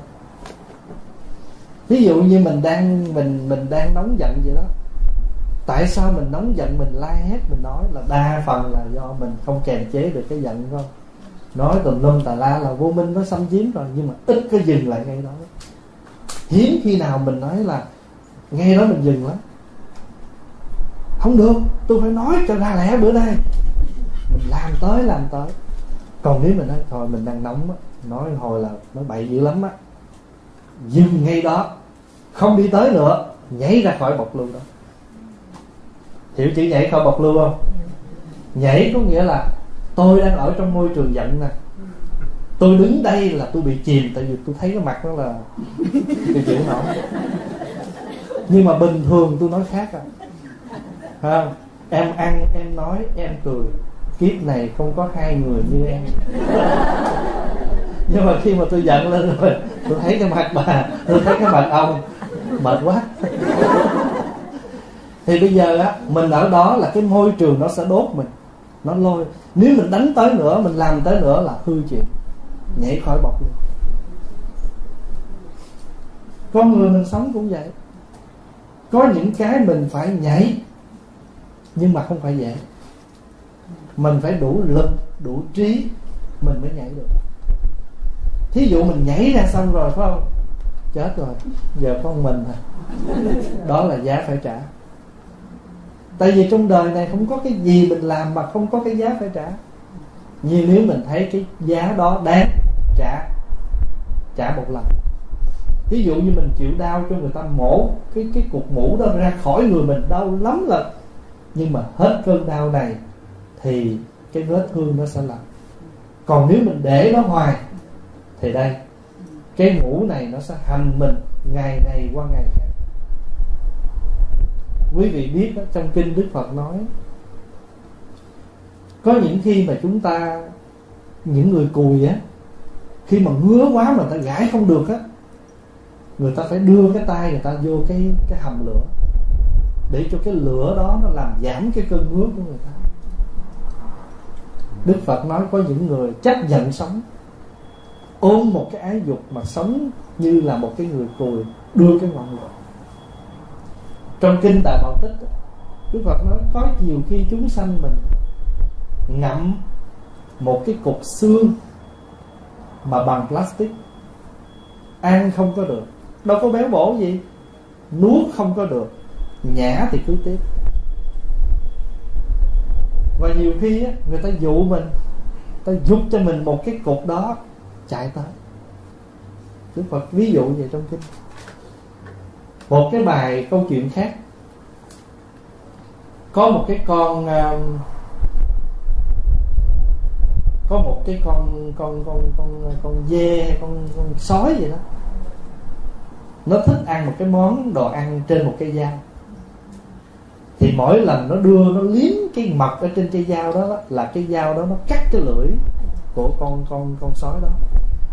Speaker 1: Ví dụ như mình đang, mình mình đang nóng giận vậy đó. Tại sao mình nóng giận, mình la hét, mình nói là đa phần là do mình không kềm chế được cái giận không Nói tùm lum tà la là vô minh nó xâm chiếm rồi, Nhưng mà ít có dừng lại ngay đó. Hiếm khi nào mình nói là Ngay đó mình dừng lắm. Không được, tôi phải nói cho ra lẽ bữa nay. Mình làm tới làm tới còn nếu mình nói, thôi, mình đang nóng á, nói hồi là nó bậy dữ lắm á. Dừng ngay đó, không đi tới nữa, nhảy ra khỏi bọc lưu đó. Hiểu chữ nhảy khỏi bọc lưu không? Nhảy có nghĩa là tôi đang ở trong môi trường giận nè. Tôi đứng đây là tôi bị chìm, tại vì tôi thấy cái mặt nó là tôi chịu nổi nhưng mà bình thường tôi nói khác à. Không? Em ăn, em nói, em cười kiếp này không có hai người như em. Nhưng mà khi mà tôi giận lên rồi, tôi thấy cái mặt bà, tôi thấy cái mặt ông, mệt quá. Thì bây giờ á, mình ở đó là cái môi trường nó sẽ đốt mình, nó lôi. Nếu mình đánh tới nữa, mình làm tới nữa là hư chuyện, nhảy khỏi bọc luôn. Con người mình sống cũng vậy. Có những cái mình phải nhảy, nhưng mà không phải dễ mình phải đủ lực, đủ trí, mình mới nhảy được. Thí dụ mình nhảy ra xong rồi, phải không? Chết rồi, giờ con mình à đó là giá phải trả. Tại vì trong đời này không có cái gì mình làm mà không có cái giá phải trả. Như nếu mình thấy cái giá đó đáng trả trả một lần. Ví dụ như mình chịu đau cho người ta mổ cái cái cục mũ đó ra khỏi người mình đau lắm lần nhưng mà hết cơn đau này thì cái vết thương nó sẽ lành. Còn nếu mình để nó hoài thì đây cái ngủ này nó sẽ hành mình ngày này qua ngày khác. Quý vị biết đó, trong kinh đức phật nói có những khi mà chúng ta những người cùi á khi mà ngứa quá mà ta gãi không được á người ta phải đưa cái tay người ta vô cái cái hầm lửa để cho cái lửa đó nó làm giảm cái cơn ngứa của người ta. Đức Phật nói có những người chấp nhận sống, ôm một cái ái dục mà sống như là một cái người cùi đưa cái ngọn lửa. Trong kinh đại bảo tích, đức phật nói có nhiều khi chúng sanh mình ngậm một cái cục xương mà bằng plastic, ăn không có được. Đâu có béo bổ gì, nuốt không có được nhả thì cứ tiếp và nhiều khi á, người ta dụ mình ta giúp cho mình một cái cục đó chạy tới. Đức Phật ví dụ vậy trong kinh. Một cái bài câu chuyện khác. Có một cái con uh, có một cái con con con con con dê con con sói gì đó. Nó thích ăn một cái món đồ ăn trên một cây dao thì mỗi lần nó đưa nó liếm cái mật ở trên cây dao đó, đó là cái dao đó nó cắt cái lưỡi của con con con sói đó.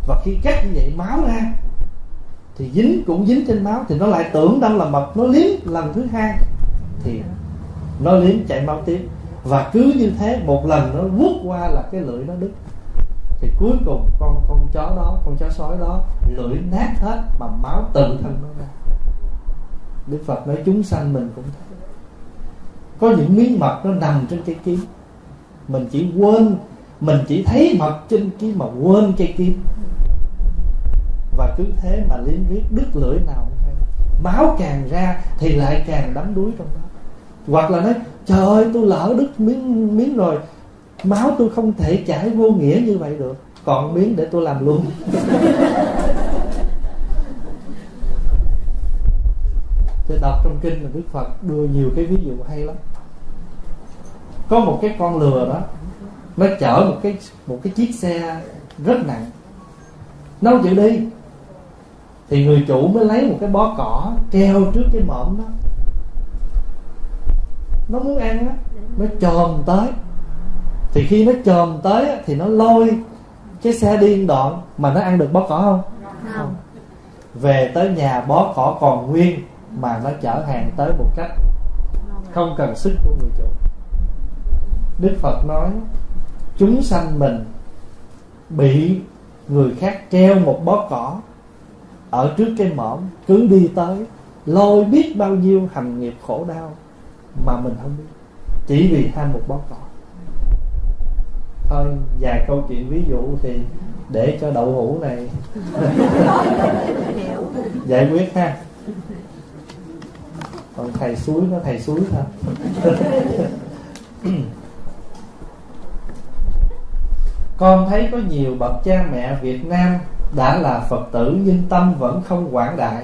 Speaker 1: Và khi cắt như vậy máu ra thì dính cũng dính trên máu thì nó lại tưởng đâu là mật nó liếm lần thứ hai thì nó liếm chạy máu tiếp. Và cứ như thế một lần nó vuốt qua là cái lưỡi nó đứt. Thì cuối cùng con con chó đó con chó sói đó lưỡi nát hết mà máu tự thân nó ra. Đức phật nói chúng sanh mình cũng thế có những miếng mật nó nằm trên cây kim mình chỉ quên, mình chỉ thấy mật trên kim mà quên cây kim và cứ thế mà liếm riết, đứt lưỡi nào cũng hay. Máu càng ra thì lại càng đắm đuối trong đó. Hoặc là nói, trời ơi, tôi lỡ đứt miếng miếng rồi. Máu tôi không thể chảy vô nghĩa như vậy được. Còn miếng để tôi làm luôn. tôi đọc trong kinh là đức phật đưa nhiều cái ví dụ hay lắm. Có một cái con lừa đó nó chở một cái một cái chiếc xe rất nặng. Nó không chịu đi. Thì người chủ mới lấy một cái bó cỏ treo trước cái mõm đó. Nó muốn ăn á nó chồm tới. Thì khi nó chồm tới thì nó lôi cái xe điên đoạn mà nó ăn được bó cỏ không? Không. Về tới nhà bó cỏ còn nguyên mà nó chở hàng tới một cách không cần sức của người chủ. Đức phật nói chúng sanh mình bị người khác treo một bó cỏ ở trước cái mõm cứ đi tới lôi biết bao nhiêu hành nghiệp khổ đau mà mình không biết chỉ vì ham một bó cỏ. Thôi vài câu chuyện ví dụ thì để cho đậu hũ này. Giải quyết ha còn thầy suối nó thầy suối thôi con thấy có nhiều bậc cha mẹ Việt Nam đã là Phật tử nhưng tâm vẫn không quảng đại.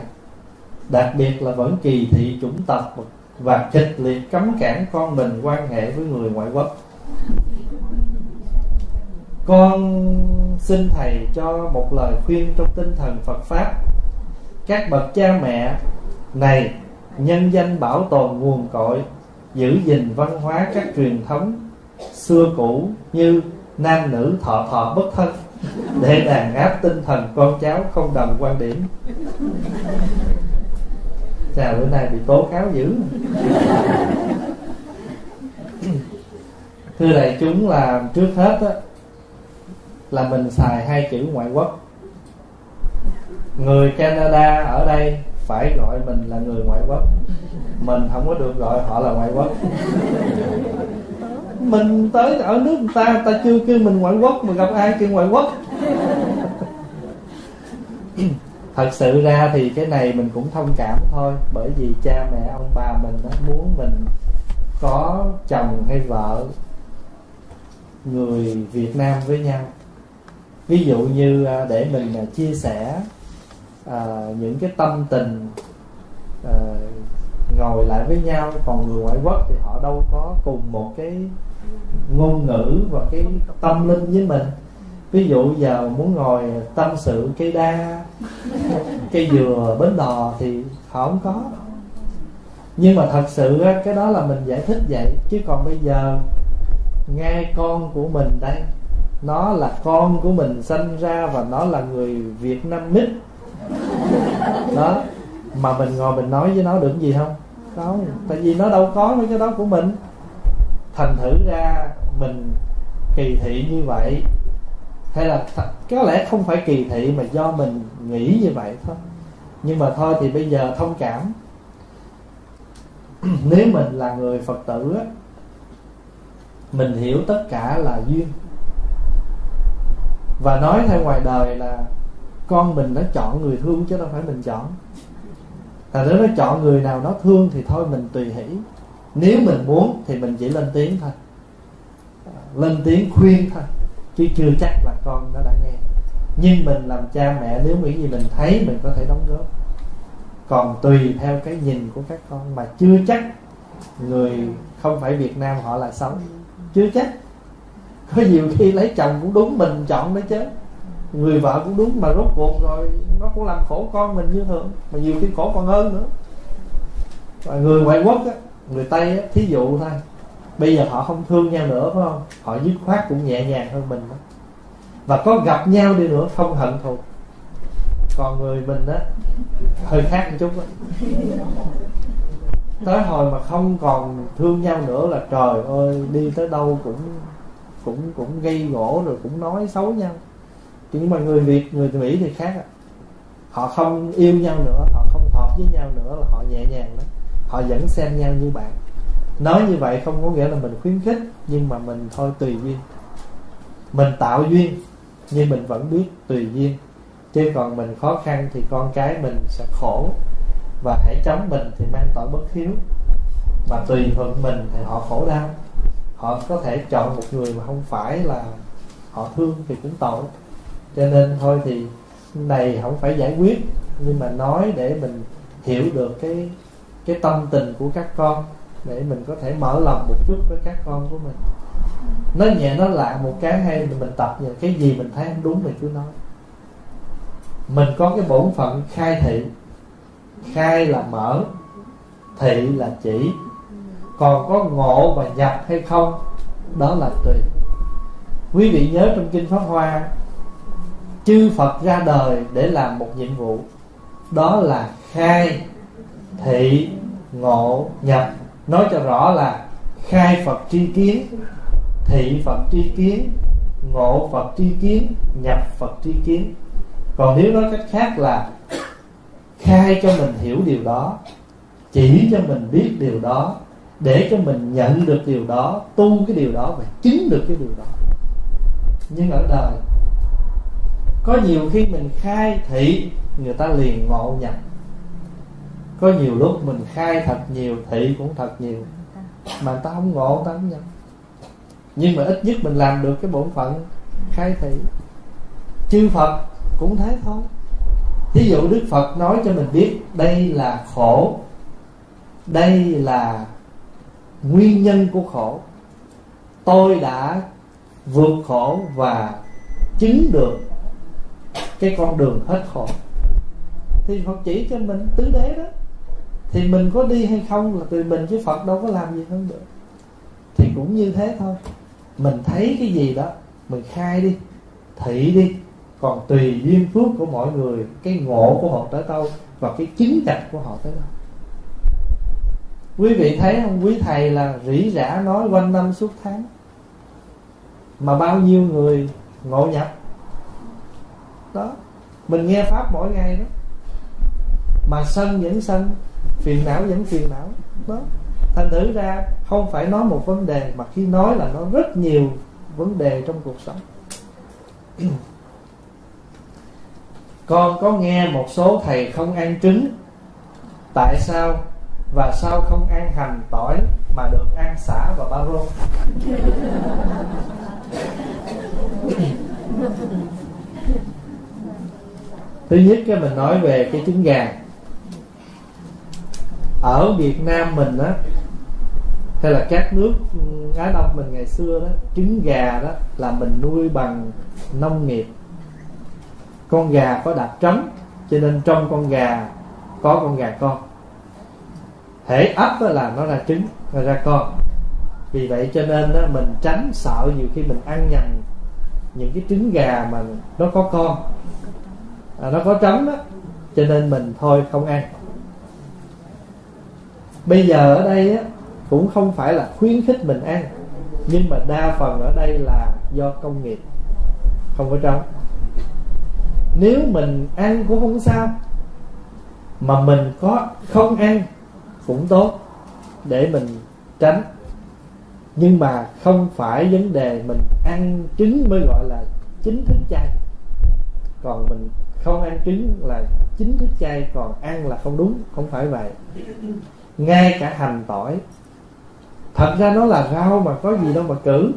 Speaker 1: Đặc biệt là vẫn kỳ thị chủng tộc và kịch liệt cấm cản con mình quan hệ với người ngoại quốc. Con xin thầy cho một lời khuyên trong tinh thần Phật pháp. Các bậc cha mẹ này nhân danh bảo tồn nguồn cội giữ gìn văn hóa các truyền thống xưa cũ như nam nữ thọ thọ bất thân để đàn áp tinh thần con cháu không đồng quan điểm. Chào bữa nay bị tố cáo dữ. Thưa đại chúng là trước hết á, là mình xài hai chữ ngoại quốc. Người Canada ở đây phải gọi mình là người ngoại quốc. Mình không có được gọi họ là ngoại quốc. Mình tới ở nước người ta ta chưa kêu mình ngoại quốc mà gặp ai kêu ngoại quốc. Thật sự ra thì cái này mình cũng thông cảm thôi, bởi vì cha mẹ, ông bà mình nó muốn mình có chồng hay vợ người Việt Nam với nhau. Ví dụ như à, để mình à, chia sẻ à, những cái tâm tình à, ngồi lại với nhau. Còn người ngoại quốc thì họ đâu có cùng một cái ngôn ngữ và cái tâm linh với mình. Ví dụ giờ muốn ngồi tâm sự cây đa cây dừa bến đò thì họ không có. Nhưng mà thật sự cái đó là mình giải thích vậy. Chứ còn bây giờ ngay con của mình đây nó là con của mình sinh ra và nó là người Việt Nam mít đó. Mà mình ngồi mình nói với nó được gì không? Không tại vì nó đâu có mấy cái đó của mình. Thành thử ra mình kỳ thị như vậy. Hay là có lẽ không phải kỳ thị mà do mình nghĩ như vậy thôi. Nhưng mà thôi thì bây giờ thông cảm. Nếu mình là người phật tử á, mình hiểu tất cả là duyên. Và nói theo ngoài đời là con mình nó chọn người thương chứ đâu phải mình chọn. Và nếu nó chọn người nào nó thương thì thôi mình tùy hỷ. Nếu mình muốn thì mình chỉ lên tiếng thôi. Lên tiếng khuyên thôi, Chứ chưa chắc là con nó đã nghe. Nhưng mình làm cha mẹ, nếu nghĩ gì mình thấy, mình có thể đóng góp. Còn tùy theo cái nhìn của các con Mà chưa chắc người không phải Việt Nam họ là xấu Chưa chắc. Có nhiều khi lấy chồng cũng đúng, mình chọn đấy chứ người vợ cũng đúng mà rốt cuộc rồi nó cũng làm khổ con mình như thường mà nhiều khi khổ còn hơn nữa và người ngoại quốc á, người tây á, thí dụ thôi bây giờ họ không thương nhau nữa phải không họ dứt khoát cũng nhẹ nhàng hơn mình đó. và có gặp nhau đi nữa không hận thù còn người mình á hơi khác một chút đó. tới hồi mà không còn thương nhau nữa là trời ơi đi tới đâu cũng cũng cũng gây gỗ rồi cũng nói xấu nhau nhưng mà người việt, người mỹ thì khác họ không yêu nhau nữa, họ không hợp với nhau nữa là họ nhẹ nhàng đó họ vẫn xem nhau như bạn. Nói như vậy không có nghĩa là mình khuyến khích, nhưng mà mình thôi tùy duyên. Mình tạo duyên, nhưng mình vẫn biết tùy duyên. Chứ còn mình khó khăn thì con cái mình sẽ khổ, và hãy chống mình thì mang tội bất hiếu. Mà tùy thuận mình thì họ khổ đau. Họ có thể chọn một người mà không phải là họ thương thì cũng tội cho nên thôi thì này không phải giải quyết nhưng mà nói để mình hiểu được cái cái tâm tình của các con để mình có thể mở lòng một chút với các con của mình. Nó nhẹ nó lạ một cái hay mình, mình tập những cái gì mình thấy không đúng mình cứ nói. Mình có cái bổn phận khai thị. Khai là mở thị là chỉ. Còn có ngộ và nhập hay không đó là tùy. Quý vị nhớ trong kinh pháp hoa chư Phật ra đời để làm một nhiệm vụ. Đó là khai thị ngộ nhập. Nói cho rõ là khai Phật tri kiến, thị Phật tri kiến, ngộ Phật tri kiến, nhập Phật tri kiến. Còn nếu nói cách khác là khai cho mình hiểu điều đó, chỉ cho mình biết điều đó, để cho mình nhận được điều đó, tu cái điều đó và chứng được cái điều đó. Nhưng ở đời có nhiều khi mình khai thị, người ta liền ngộ nhập. Có nhiều lúc mình khai thật nhiều, thị cũng thật nhiều. Mà người ta không ngộ, người ta không nhập. Nhưng mà ít nhất mình làm được cái bổn phận khai thị. Chư phật cũng thế thôi. Thí dụ đức phật nói cho mình biết, đây là khổ, đây là nguyên nhân của khổ. Tôi đã vượt khổ và chứng được cái con đường hết khổ. Thì Phật chỉ cho mình tứ đế đó. Thì mình có đi hay không là tùy mình chứ Phật đâu có làm gì hơn được. Thì cũng như thế thôi. Mình thấy cái gì đó, mình khai đi, thị đi. Còn tùy duyên phước của mọi người, cái ngộ của họ tới đâu và cái chứng chặt của họ tới đâu. Quý vị thấy không? Quý thầy là rỉ rả nói quanh năm suốt tháng. Mà bao nhiêu người ngộ nhập? Đó. Mình nghe pháp mỗi ngày đó. Mà sân vẫn sân phiền não vẫn phiền não. Đó. Thành thử ra không phải nói một vấn đề mà khi nói là nó rất nhiều vấn đề trong cuộc sống. Con có nghe một số thầy không ăn trứng? Tại sao và sao không ăn hành tỏi mà được ăn xả và ba rô thứ nhất cái mình nói về cái trứng gà. Ở Việt Nam mình á hay là các nước Á Đông mình ngày xưa đó trứng gà đó là mình nuôi bằng nông nghiệp. Con gà có đạp trống cho nên trong con gà có con gà con. Thể ấp là nó ra trứng nó ra con. Vì vậy cho nên đó, mình tránh sợ nhiều khi mình ăn nhầm những cái trứng gà mà nó có con à, nó có trống đó cho nên mình thôi không ăn. Bây giờ ở đây á, cũng không phải là khuyến khích mình ăn nhưng mà đa phần ở đây là do công nghiệp không có trống. Nếu mình ăn cũng không sao mà mình có không ăn cũng tốt để mình tránh. Nhưng mà không phải vấn đề mình ăn trứng mới gọi là chính thức chay. Còn mình không ăn trứng là chính thức chay, còn ăn là không đúng, không phải vậy. Ngay cả hành tỏi, thật ra nó là rau mà có gì đâu mà cử.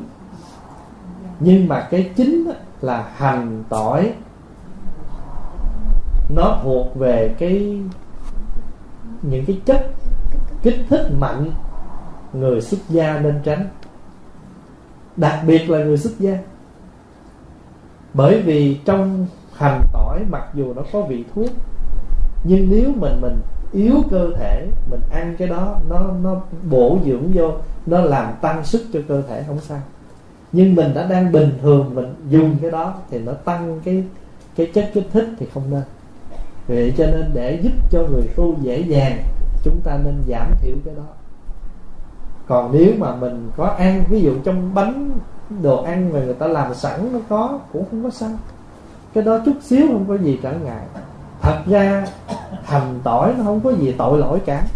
Speaker 1: Nhưng mà cái chính là hành tỏi, nó thuộc về cái, những cái chất kích thích mạnh người xuất gia nên tránh. Đặc biệt là người xuất gia. Bởi vì trong hành tỏi mặc dù nó có vị thuốc, nhưng nếu mình mình yếu cơ thể, mình ăn cái đó, nó nó bổ dưỡng vô, nó làm tăng sức cho cơ thể không sao. Nhưng mình đã đang bình thường, mình dùng cái đó thì nó tăng cái cái chất kích thích thì không nên. Vì cho nên để giúp cho người tu dễ dàng, chúng ta nên giảm thiểu cái đó. Còn nếu mà mình có ăn, ví dụ trong bánh đồ ăn mà người ta làm sẵn nó có, cũng không có sao cái đó chút xíu không có gì trở ngại thật ra, hành tỏi nó không có gì tội lỗi cả.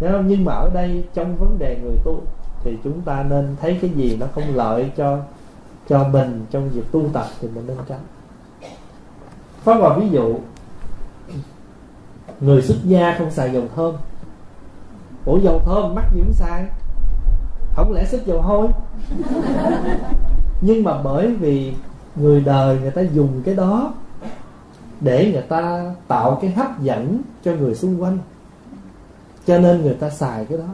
Speaker 1: Không? nhưng mà ở đây, trong vấn đề người tu, thì chúng ta nên thấy cái gì nó không lợi cho cho mình trong việc tu tập thì mình nên tránh. Có vào ví dụ, người xuất gia không xài dầu thơm. Ủa, dầu thơm mắc gì cũng xài? Không lẽ xích dầu hôi? Nhưng mà bởi vì người đời người ta dùng cái đó để người ta tạo cái hấp dẫn cho người xung quanh. Cho nên người ta xài cái đó.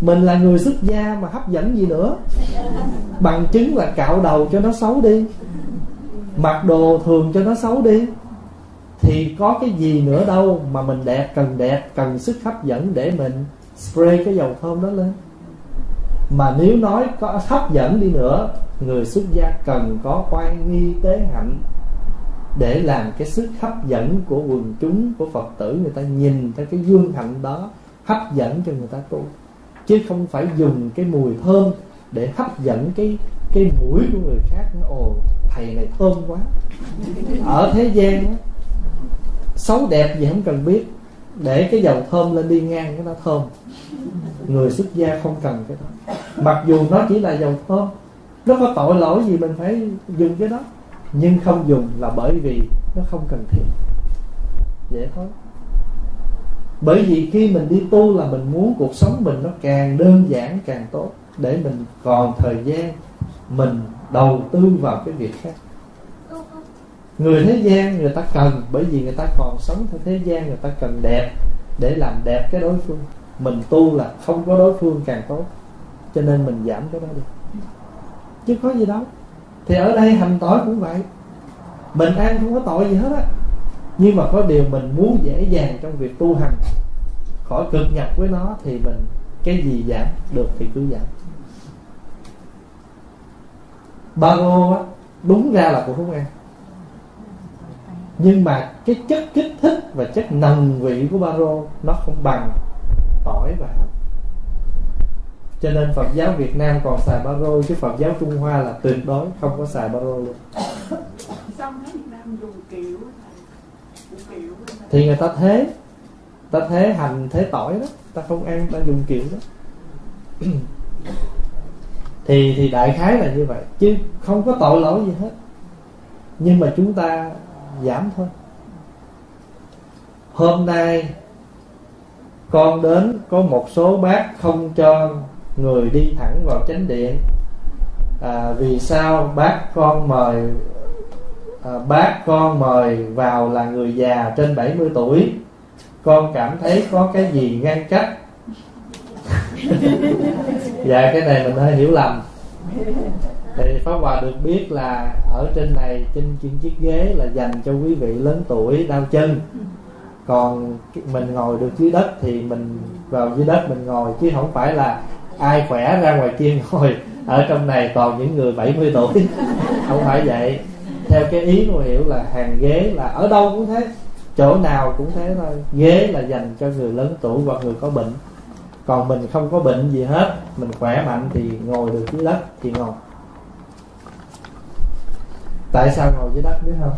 Speaker 1: Mình là người xuất gia mà hấp dẫn gì nữa? Bằng chứng là cạo đầu cho nó xấu đi, mặc đồ thường cho nó xấu đi, thì có cái gì nữa đâu mà mình đẹp, cần đẹp, cần sức hấp dẫn để mình spray cái dầu thơm đó lên mà nếu nói có hấp dẫn đi nữa người xuất gia cần có quan nghi tế hạnh để làm cái sức hấp dẫn của quần chúng của phật tử. Người ta nhìn theo cái gương hạnh đó hấp dẫn cho người ta tu. Chứ không phải dùng cái mùi thơm để hấp dẫn cái cái mũi của người khác. Nó ồ thầy này thơm quá. Ở thế gian đó, xấu đẹp gì không cần biết để cái dầu thơm lên đi ngang cái nó thơm. Người xuất gia không cần cái đó. Mặc dù nó chỉ là dầu thơm, nó có tội lỗi gì mình phải dùng cái đó. Nhưng không dùng là bởi vì nó không cần thiết. Vậy thôi. Bởi vì khi mình đi tu là mình muốn cuộc sống mình nó càng đơn giản, càng tốt. Để mình còn thời gian mình đầu tư vào cái việc khác người thế gian người ta cần, bởi vì người ta còn sống theo thế gian, người ta cần đẹp để làm đẹp cái đối phương. Mình tu là không có đối phương càng tốt, cho nên mình giảm cái đó đi. Chứ có gì đâu. Thì ở đây hành tỏi cũng vậy. Mình ăn không có tội gì hết á. Nhưng mà có điều mình muốn dễ dàng trong việc tu hành. Khỏi cực nhập với nó thì mình cái gì giảm được thì cứ giảm. Ba ngô á, đúng ra là cũng không ăn nhưng mà cái chất kích thích và chất nồng vị của ba rô nó không bằng tỏi và hành. Cho nên Phật giáo Việt Nam còn xài ba rô chứ Phật giáo Trung Hoa là tuyệt đối không có xài ba rô luôn thì người ta thế ta thế hành thế tỏi đó. Ta không ăn ta dùng kiểu đó. Thì thì đại khái là như vậy. Chứ không có tội lỗi gì hết. Nhưng mà chúng ta giảm thôi. Hôm nay con đến có một số bác không cho người đi thẳng vào chánh điện. À, vì sao bác con mời à, bác con mời vào là người già trên 70 tuổi? Con cảm thấy có cái gì ngăn cách? Dạ cái này mình hơi hiểu lầm thì pháp hòa được biết là ở trên này, trên trên chiếc ghế là dành cho quý vị lớn tuổi đau chân. Còn mình ngồi được dưới đất thì mình vào dưới đất mình ngồi, chứ không phải là ai khỏe ra ngoài kia ngồi ở trong này toàn những người 70 tuổi. Không phải vậy. Theo cái ý của hiểu là hàng ghế là ở đâu cũng thế, chỗ nào cũng thế thôi. Ghế là dành cho người lớn tuổi hoặc người có bệnh. Còn mình không có bệnh gì hết, mình khỏe mạnh thì ngồi được dưới đất thì ngồi tại sao ngồi dưới đất biết không?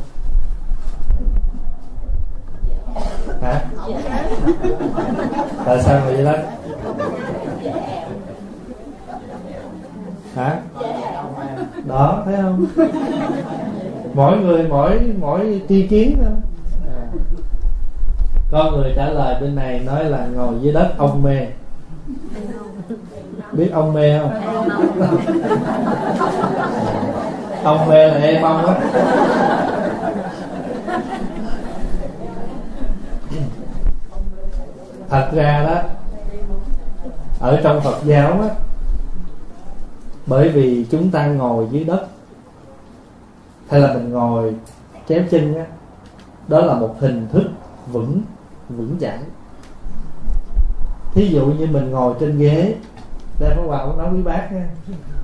Speaker 1: Hả? Tại sao ngồi dưới đất? Hả? Đó, thấy không? Mỗi người, mỗi mỗi tri kiến thôi. À. có người trả lời bên này nói là ngồi dưới đất ông mê. Biết ông mê không? Ông mê là em mong á thật ra đó, ở trong phật giáo á, bởi vì chúng ta ngồi dưới đất, hay là mình ngồi chéo chân á, đó là một hình thức vững vững chãi thí dụ như mình ngồi trên ghế đây có Hòa cũng nói với bác nha.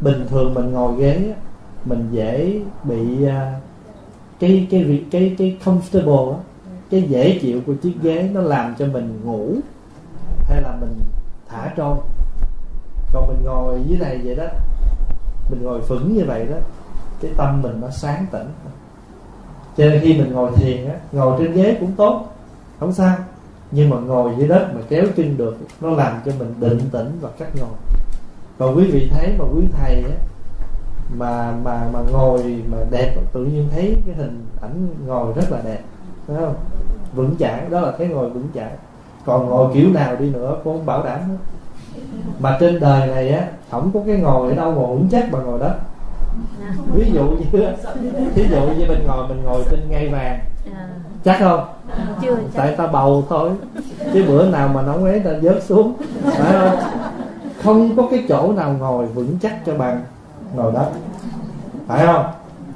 Speaker 1: bình thường mình ngồi ghế á mình dễ bị uh, cái cái việc cái cái comfortable á cái dễ chịu của chiếc ghế nó làm cho mình ngủ hay là mình thả trôi còn mình ngồi dưới này vậy đó mình ngồi vững như vậy đó cái tâm mình nó sáng tỉnh. Cho nên khi mình ngồi thiền á ngồi trên ghế cũng tốt không sao. Nhưng mà ngồi dưới đất mà kéo chân được nó làm cho mình định tĩnh và cách ngồi. Còn quý vị thấy mà quý thầy á mà mà mà ngồi mà đẹp tự nhiên thấy cái hình ảnh ngồi rất là đẹp phải không? Vững chãi đó là thấy ngồi vững chãi. Còn ngồi kiểu nào đi nữa cũng không bảo đảm hết. Mà trên đời này á không có cái ngồi ở đâu mà vững chắc bằng ngồi đất ví dụ như ví dụ như mình ngồi mình ngồi trên ngai vàng. Chắc không? Chưa tại ta bầu thôi. Chứ bữa nào mà nóng ấy ta vớt xuống phải không? Không có cái chỗ nào ngồi vững chắc cho bằng ngồi đất. Phải không?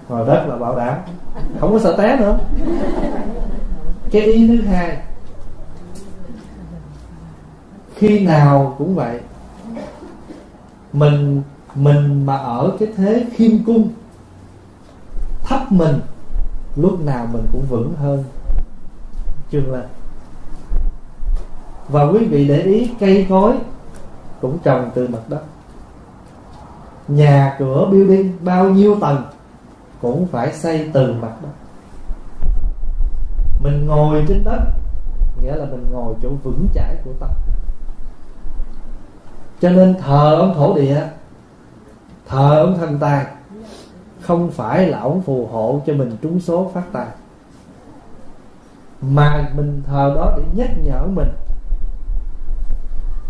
Speaker 1: Ngồi đất là bảo đảm. Không có sợ té nữa. Cái ý thứ hai, khi nào cũng vậy, mình mình mà ở cái thế khiêm cung, thấp mình, lúc nào mình cũng vững hơn. Chương lên. Và quý vị để ý, cây cối cũng trồng từ mặt đất nhà cửa building bao nhiêu tầng cũng phải xây từ mặt đất. Mình ngồi trên đất, nghĩa là mình ngồi chỗ vững chãi của tâm cho nên thờ ông thổ địa, thờ ông thần tài, không phải là ông phù hộ cho mình trúng số phát tài. Mà mình thờ đó để nhắc nhở mình.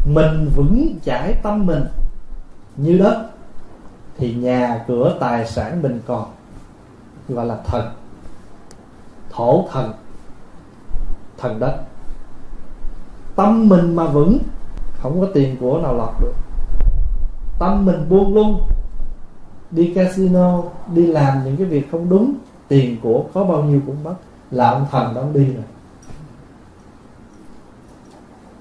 Speaker 1: Mình vững chãi tâm mình như đất thì nhà cửa tài sản mình còn. Gọi là thần. Thổ thần. Thần đất. Tâm mình mà vững, không có tiền của nào lọt được. Tâm mình buông lung, đi casino, đi làm những cái việc không đúng, tiền của có bao nhiêu cũng mất. Là ông thần đó đi rồi.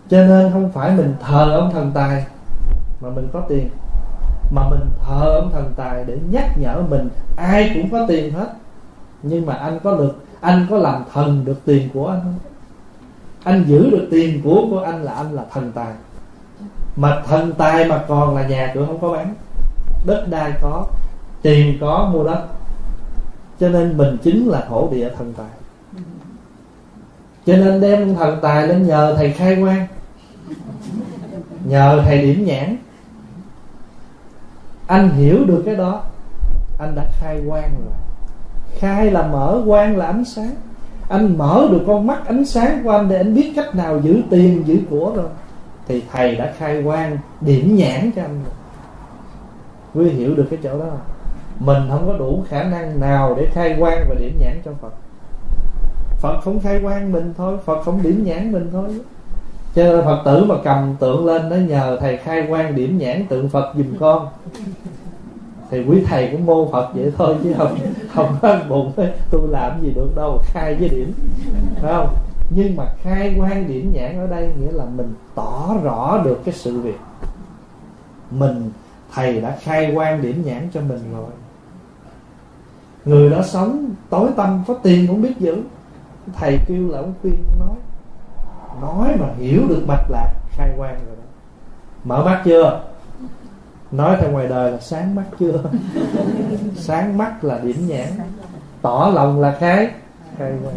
Speaker 1: Cho nên không phải mình thờ ông thần tài, mà mình có tiền mà mình thờ ông thần tài để nhắc nhở mình, ai cũng có tiền hết. Nhưng mà anh có được, anh có làm thần được tiền của anh không? Anh giữ được tiền của của anh là anh là thần tài. Mà thần tài mà còn là nhà cửa không có bán. Đất đai có, tiền có, mua đất. Cho nên mình chính là thổ địa thần tài. Cho nên đem thần tài lên nhờ thầy khai quang, nhờ thầy điểm nhãn anh hiểu được cái đó. Anh đã khai quang rồi. Khai là mở quang là ánh sáng. Anh mở được con mắt ánh sáng của anh để anh biết cách nào giữ tiền, giữ của rồi. Thì thầy đã khai quang, điểm nhãn cho anh rồi. Quý hiểu được cái chỗ đó mình không có đủ khả năng nào để khai quang và điểm nhãn cho phật. Phật không khai quang mình thôi, phật không điểm nhãn mình thôi cho nên phật tử mà cầm tượng lên nó nhờ thầy khai quan điểm nhãn tượng phật giùm con. Thì quý thầy cũng mô phật vậy thôi chứ không không có bụng tôi làm gì được đâu, khai với điểm. Phải không? Nhưng mà khai quan điểm nhãn ở đây nghĩa là mình tỏ rõ được cái sự việc. Mình, thầy đã khai quan điểm nhãn cho mình rồi. Người đó sống tối tâm, có tiền cũng biết giữ. Thầy kêu là ông khuyên, nói nói mà hiểu được mạch lạc khai quan rồi đó. Mở mắt chưa? Nói theo ngoài đời là sáng mắt chưa? Sáng mắt là điểm nhãn. Tỏ lòng là khai khai quan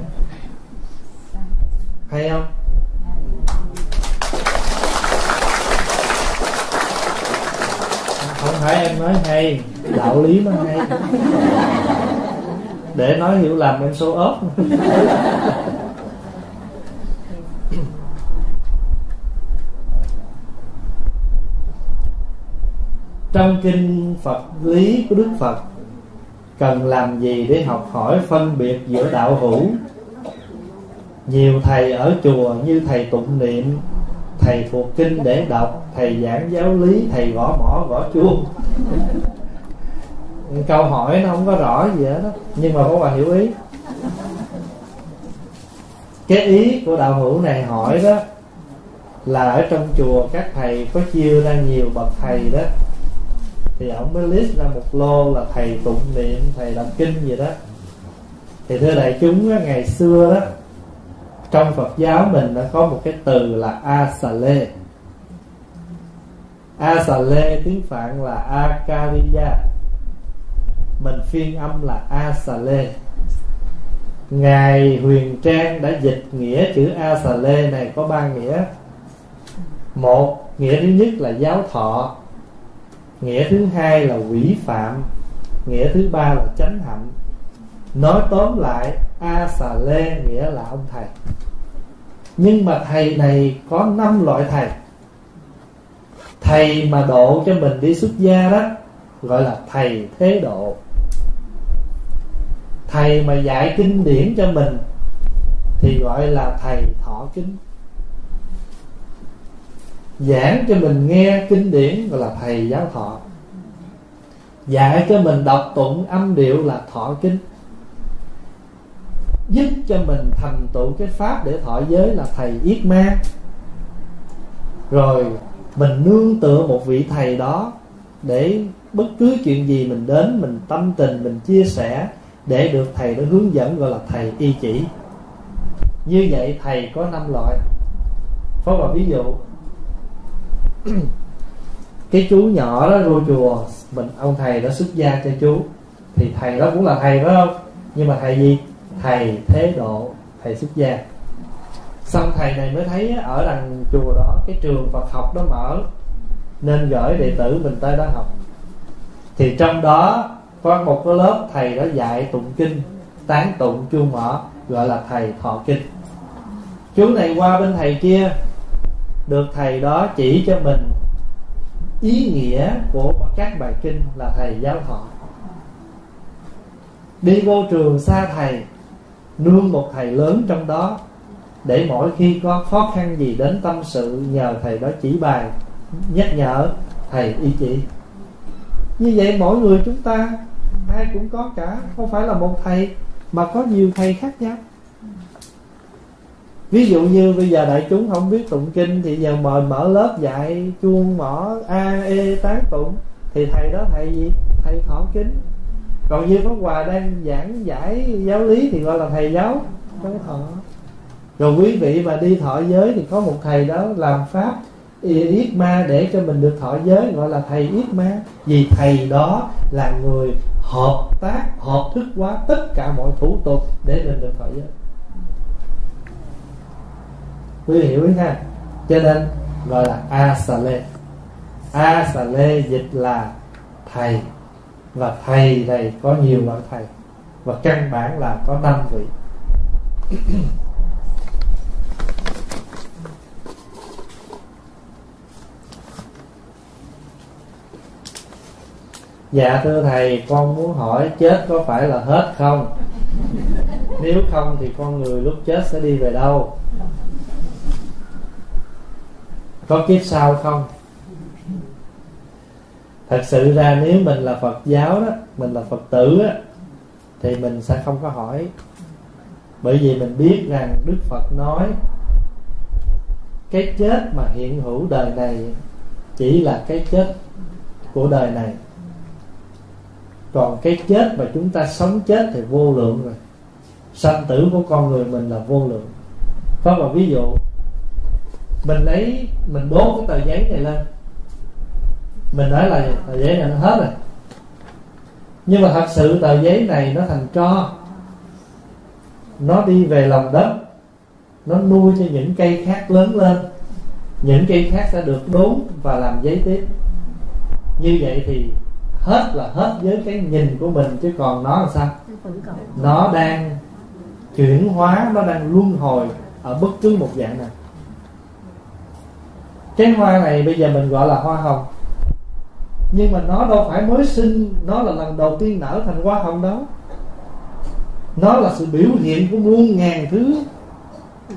Speaker 1: hay không? Phải em nói hay đạo lý nó hay. Để nói hiểu lầm em số ốp trong kinh Phật, lý của Đức Phật, cần làm gì để học hỏi phân biệt giữa đạo hữu? Nhiều thầy ở chùa như thầy tụng niệm, thầy thuộc kinh để đọc, thầy giảng giáo lý, thầy gõ mỏ gõ chuông. Câu hỏi nó không có rõ gì hết đó nhưng mà có bà hiểu ý. Cái ý của đạo hữu này hỏi đó, là ở trong chùa các thầy có chia ra nhiều bậc thầy đó thì ông mới list ra một lô là thầy tụng niệm, thầy đọc kinh gì đó. Thì thưa đại chúng ngày xưa đó, trong Phật giáo mình đã có một cái từ là a Asale lê. A lê tiếng phạn là akariya mình phiên âm là a lê. Ngài huyền trang đã dịch nghĩa chữ a lê này có ba nghĩa. Một, nghĩa thứ nhất là giáo thọ nghĩa thứ hai là quỷ phạm. Nghĩa thứ ba là chánh hạnh. Nói tóm lại, a xà lê nghĩa là ông thầy. Nhưng mà thầy này có năm loại thầy. Thầy mà độ cho mình đi xuất gia đó, gọi là thầy thế độ. Thầy mà dạy kinh điển cho mình, thì gọi là thầy thọ kinh giảng cho mình nghe kinh điển gọi là thầy giáo thọ. Dạy cho mình đọc tụng âm điệu là thọ kinh. Giúp cho mình thành tựu cái pháp để thọ giới là thầy yết ma. Rồi mình nương tựa một vị thầy đó để bất cứ chuyện gì mình đến, mình tâm tình, mình chia sẻ để được thầy đó hướng dẫn gọi là thầy y chỉ. Như vậy thầy có năm loại. Có một ví dụ cái chú nhỏ đó vô chùa, mình, ông thầy đã xuất gia cho chú. Thì thầy đó cũng là thầy phải không nhưng mà thầy gì? Thầy thế độ, thầy xuất gia. Xong thầy này mới thấy ở đằng chùa đó, cái trường Phật học đó mở, nên gửi đệ tử mình tới đó học. Thì trong đó, có một cái lớp thầy đó dạy tụng kinh, tán tụng chuông mở, gọi là thầy thọ kinh. Chú này qua bên thầy kia được thầy đó chỉ cho mình ý nghĩa của các bài kinh là thầy giáo thọ đi vô trường xa thầy nương một thầy lớn trong đó, để mỗi khi có khó khăn gì đến tâm sự, nhờ thầy đó chỉ bài, nhắc nhở thầy ý chỉ. Như vậy mỗi người chúng ta, ai cũng có cả, không phải là một thầy, mà có nhiều thầy khác nhau ví dụ như bây giờ đại chúng không biết tụng kinh thì giờ mời mở lớp dạy chuông mỏ a e tán tụng. Thì thầy đó thầy gì? Thầy thọ kính. Còn như pháp hòa đang giảng giải giáo lý thì gọi là thầy giáo giáo thọ. Rồi quý vị mà đi thọ giới thì có một thầy đó làm pháp yết ma để cho mình được thọ giới, gọi là thầy yết ma. Vì thầy đó là người hợp tác, hợp thức hóa tất cả mọi thủ tục để mình được thọ giới quý vị hiểu ý ha? Cho nên gọi là a sa lê a sa lê dịch là thầy. Và thầy này có nhiều loại thầy. Và căn bản là có năm vị. Dạ thưa thầy, con muốn hỏi chết có phải là hết không? Nếu không thì con người lúc chết sẽ đi về đâu? Có kiếp sau không? Thật sự ra nếu mình là phật giáo đó, mình là phật tử á, thì mình sẽ không có hỏi. Bởi vì mình biết rằng đức phật nói, cái chết mà hiện hữu đời này chỉ là cái chết của đời này. Còn cái chết mà chúng ta sống chết thì vô lượng rồi. Sanh tử của con người mình là vô lượng. Có một ví dụ mình lấy mình đốt cái tờ giấy này lên. Mình nói là tờ giấy này nó hết rồi. Nhưng mà thật sự tờ giấy này nó thành tro. Nó đi về lòng đất. Nó nuôi cho những cây khác lớn lên. Những cây khác sẽ được đốn và làm giấy tiếp. Như vậy thì hết là hết với cái nhìn của mình chứ còn nó là sao? Nó đang chuyển hóa nó đang luân hồi ở bất cứ một dạng nào cái hoa này bây giờ mình gọi là hoa hồng. Nhưng mà nó đâu phải mới sinh, nó là lần đầu tiên nở thành hoa hồng đó nó là sự biểu hiện của muôn ngàn thứ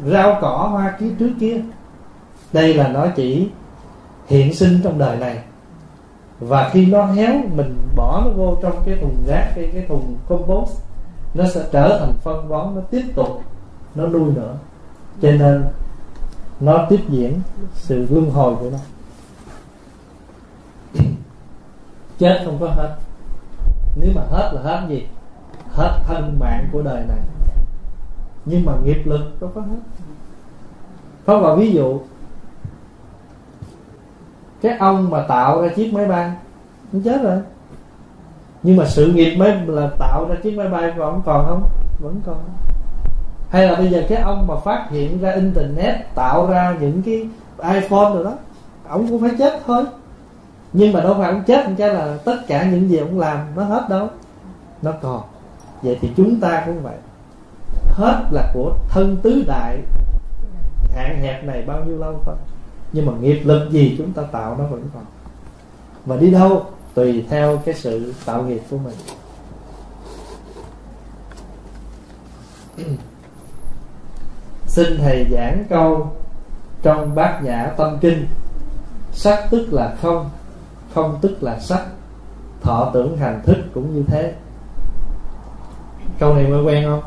Speaker 1: rau cỏ, hoa kia trước kia. Đây là nó chỉ hiện sinh trong đời này. Và khi nó héo, mình bỏ nó vô trong cái thùng rác, cái cái thùng compost, nó sẽ trở thành phân bón, nó tiếp tục, nó nuôi nữa cho nên nó tiếp diễn sự luân hồi của nó. Chết không có hết. Nếu mà hết là hết gì? Hết thân mạng của đời này. Nhưng mà nghiệp lực đâu có hết. Có vào ví dụ, cái ông mà tạo ra chiếc máy bay, nó chết rồi. Nhưng mà sự nghiệp mới là tạo ra chiếc máy bay vẫn còn không? Vẫn còn hay là bây giờ cái ông mà phát hiện ra internet, tạo ra những cái iphone rồi đó, ông cũng phải chết thôi. Nhưng mà đâu phải ông chết chứ là tất cả những gì ông làm nó hết đâu. Nó còn. Vậy thì chúng ta cũng vậy. Hết là của thân tứ đại. Hạn hẹp này bao nhiêu lâu thôi. Nhưng mà nghiệp lực gì chúng ta tạo nó vẫn còn. Và đi đâu? Tùy theo cái sự tạo nghiệp của mình xin thầy giảng câu trong bát nhã tâm kinh. Sắc tức là không không tức là sắc. Thọ tưởng hành thức cũng như thế. Câu này mới quen không?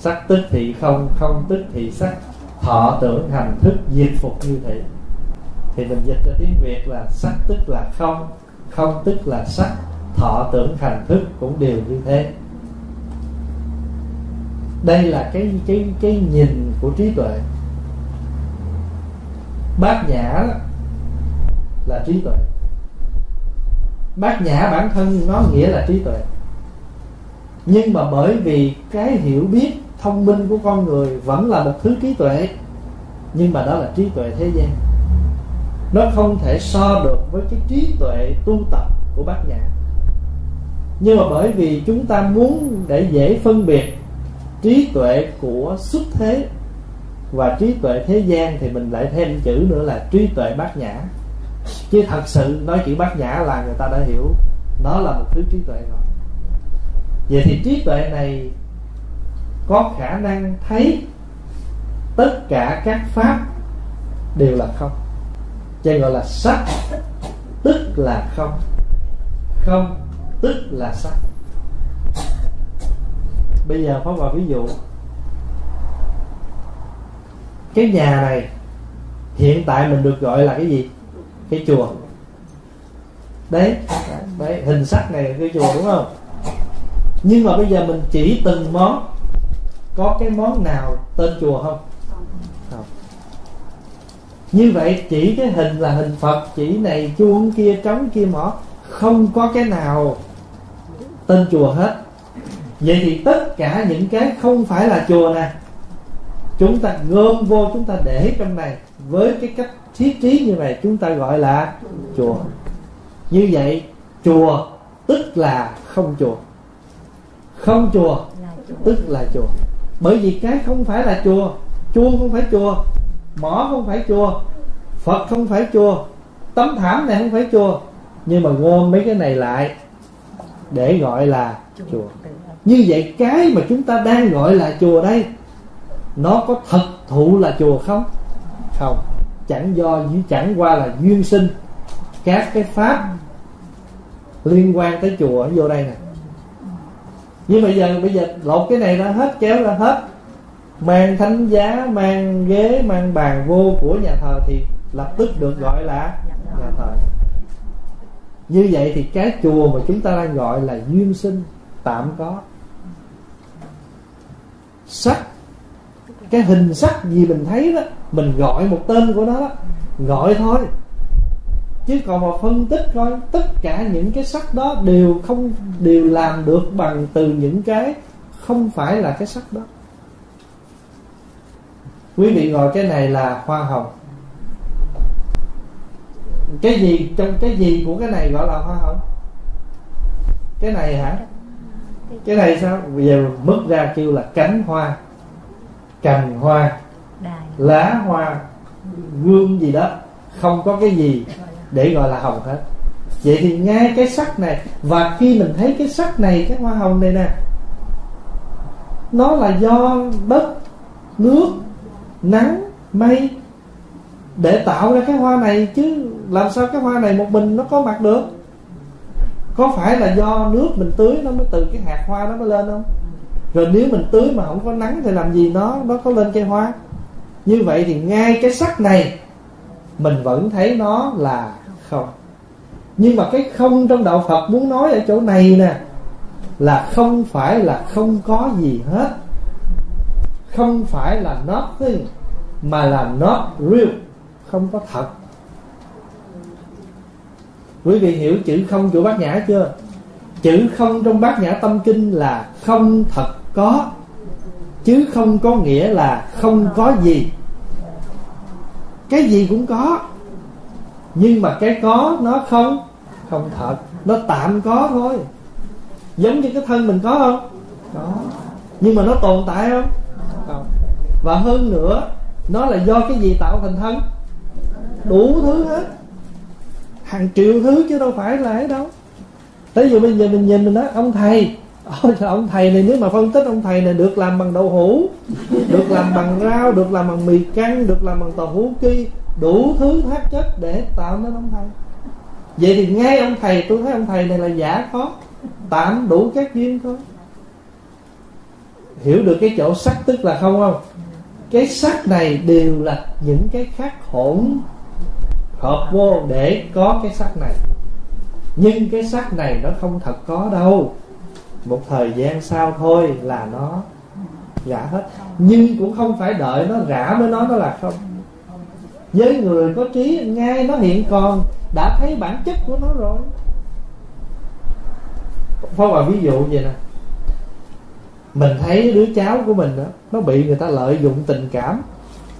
Speaker 1: Sắc tức thì không không tức thì sắc. Thọ tưởng hành thức diệt phục như thế. Thì mình dịch ra tiếng việt là sắc tức là không không tức là sắc. Thọ tưởng hành thức cũng đều như thế đây là cái cái cái nhìn của trí tuệ. Bát nhã là trí tuệ. Bát nhã bản thân nó nghĩa là trí tuệ. Nhưng mà bởi vì cái hiểu biết thông minh của con người vẫn là một thứ trí tuệ, nhưng mà đó là trí tuệ thế gian. Nó không thể so được với cái trí tuệ tu tập của bát nhã. Nhưng mà bởi vì chúng ta muốn để dễ phân biệt trí tuệ của xuất thế và trí tuệ thế gian thì mình lại thêm chữ nữa là trí tuệ bát nhã. Chứ thật sự nói chữ bát nhã là người ta đã hiểu nó là một thứ trí tuệ rồi. Vậy thì trí tuệ này có khả năng thấy tất cả các pháp đều là không. Cho gọi là sắc tức là không không tức là sắc bây giờ phóng vào ví dụ. Cái nhà này, hiện tại mình được gọi là cái gì? Cái chùa. Đấy đấy, hình sắc này là cái chùa đúng không? Nhưng mà bây giờ mình chỉ từng món. Có cái món nào tên chùa không? Không. Như vậy, chỉ cái hình là hình phật, chỉ này chuông kia, trống kia mỏ. Không có cái nào tên chùa hết vậy thì tất cả những cái không phải là chùa nè. Chúng ta gom vô, chúng ta để trong này. Với cái cách thiết trí như vậy, chúng ta gọi là chùa. Như vậy, chùa tức là không chùa. Không chùa tức là chùa. Bởi vì cái không phải là chùa chuông không phải chùa, mỏ không phải chùa, phật không phải chùa, tấm thảm này không phải chùa. Nhưng mà gom mấy cái này lại để gọi là chùa như vậy cái mà chúng ta đang gọi là chùa đây, nó có thật thụ là chùa không? Không. Chẳng do chẳng qua là duyên sinh. Các cái pháp liên quan tới chùa vô đây nè. Nhưng bây giờ bây giờ lột cái này ra hết, kéo ra hết. Mang thánh giá, mang ghế, mang bàn vô của nhà thờ thì lập tức được gọi là nhà thờ. Như vậy thì cái chùa mà chúng ta đang gọi là duyên sinh tạm có sắc. Cái hình sắc gì mình thấy đó, mình gọi một tên của nó đó, gọi thôi. Chứ còn mà phân tích coi, tất cả những cái sắc đó đều không, đều làm được bằng từ những cái không phải là cái sắc đó. Quý vị gọi cái này là hoa hồng cái gì, trong cái gì của cái này gọi là hoa hồng cái này hả? Cái này sao? Bây giờ mất ra kêu là cánh hoa cành hoa lá hoa gương gì đó. Không có cái gì để gọi là hồng hết. Vậy thì ngay cái sắc này và khi mình thấy cái sắc này cái hoa hồng này nè nó là do đất nước nắng mây để tạo ra cái hoa này chứ làm sao cái hoa này một mình nó có mặt được có phải là do nước mình tưới nó mới từ cái hạt hoa nó mới lên không? Rồi nếu mình tưới mà không có nắng thì làm gì nó nó có lên cây hoa? Như vậy thì ngay cái sắc này mình vẫn thấy nó là không. Nhưng mà cái không trong đạo phật muốn nói ở chỗ này nè, là không phải là không có gì hết. Không phải là nothing, mà là not real, không có thật quý vị hiểu chữ không của bát nhã chưa? Chữ không trong bát nhã tâm kinh là không thật có. Chứ không có nghĩa là không có gì. Cái gì cũng có. Nhưng mà cái có nó không? Không thật. Nó tạm có thôi. Giống như cái thân mình có không? Có. Nhưng mà nó tồn tại không? Không. Và hơn nữa, nó là do cái gì tạo thành thân? Đủ thứ hết hàng triệu thứ chứ đâu phải là ấy đâu. Tới giờ bây giờ mình nhìn mình nói ông thầy Ôi, ông thầy này nếu mà phân tích ông thầy này được làm bằng đậu hũ được làm bằng rau được làm bằng mì căng được làm bằng tàu hũ ki đủ thứ thác chất để tạo nên ông thầy. Vậy thì ngay ông thầy tôi thấy ông thầy này là giả có tạm đủ các duyên thôi. Hiểu được cái chỗ sắc tức là không không? Cái sắc này đều là những cái khác hỗn hợp vô để có cái sắc này. Nhưng cái sắc này nó không thật có đâu. Một thời gian sau thôi là nó rã hết. Nhưng cũng không phải đợi nó rã mới nói nó là không. Với người có trí, ngay nó hiện còn, đã thấy bản chất của nó rồi. Phong bà ví dụ vậy nè. Mình thấy đứa cháu của mình đó, nó bị người ta lợi dụng tình cảm.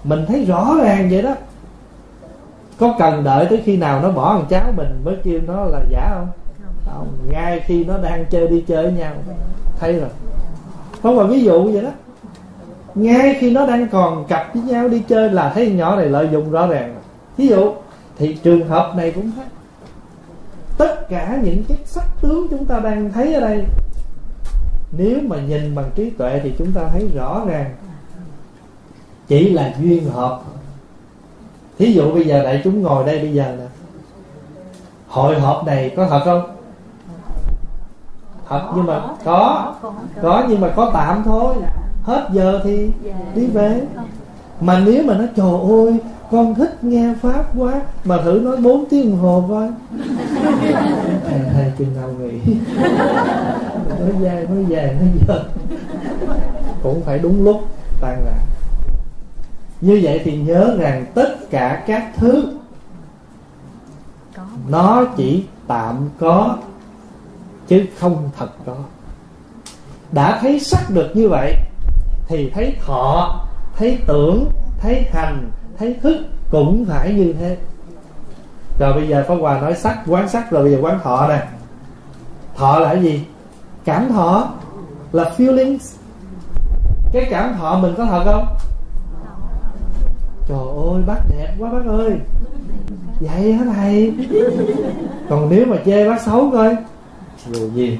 Speaker 1: Mình thấy rõ ràng vậy đó có cần đợi tới khi nào nó bỏ thằng cháu mình mới kêu nó là giả không? Không. Ngay khi nó đang chơi đi chơi với nhau. Thấy rồi. Không mà ví dụ vậy đó. Ngay khi nó đang còn cặp với nhau đi chơi là thấy nhỏ này lợi dụng rõ ràng. Ví dụ thì trường hợp này cũng thế tất cả những cái sắc tướng chúng ta đang thấy ở đây nếu mà nhìn bằng trí tuệ thì chúng ta thấy rõ ràng. Chỉ là duyên hợp thí dụ bây giờ đại chúng ngồi đây bây giờ nè. Hội họp này có thật không? Thật nhưng mà có có. nhưng mà có tạm thôi. Hết giờ thì đi về. Mà nếu mà nó trời ơi con thích nghe pháp quá. Mà thử nói 4 tiếng đồng hồ coi. Thầy thầy chừng nào nghỉ? Nói dài nói dài nói giờ cũng phải đúng lúc tan ra như vậy thì nhớ rằng tất cả các thứ nó chỉ tạm có chứ không thật có. Đã thấy sắc được như vậy thì thấy thọ thấy tưởng thấy hành thấy thức cũng phải như thế. Rồi bây giờ Pháp Hòa nói sắc quán sắc rồi bây giờ quán thọ nè. Thọ là cái gì? Cảm thọ là feelings. Cái cảm thọ mình có thật không trời ơi bác đẹp quá bác ơi. Vậy hả thầy? Còn nếu mà chê bác xấu coi. Dù gì.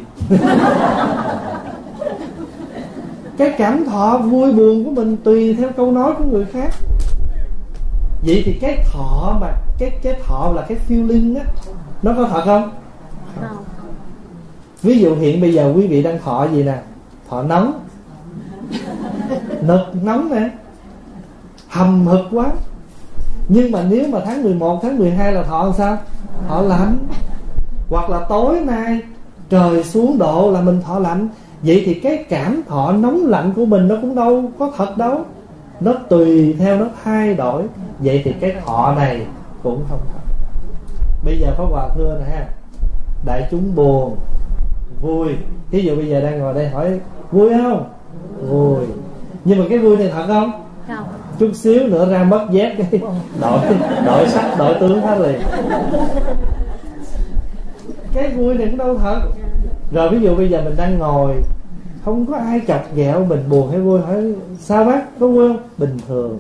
Speaker 1: Cái cảm thọ vui buồn của mình tùy theo câu nói của người khác. Vậy thì cái thọ mà cái cái thọ là cái feeling á nó có thật không? Không. Ví dụ hiện bây giờ quý vị đang thọ gì nè? Thọ nóng. Nực nóng nè hầm hực quá. Nhưng mà nếu mà tháng 11 tháng 12 là thọ làm sao? Thọ lạnh hoặc là tối nay trời xuống độ là mình thọ lạnh vậy thì cái cảm thọ nóng lạnh của mình nó cũng đâu có thật đâu. Nó tùy theo, nó thay đổi. Vậy thì cái thọ này cũng không thật. Bây giờ pháp hòa thưa nè ha. Đại chúng buồn, vui. Ví dụ bây giờ đang ngồi đây hỏi, vui không? Vui. Nhưng mà cái vui này thật không? Không chút xíu nữa ra mất dép cái đổi đổi sắc đổi tướng hết liền. Cái vui này cũng đâu thật. Rồi ví dụ bây giờ mình đang ngồi không có ai chọc ghẹo mình buồn hay vui hỏi sao bác? Có vui không? Bình thường.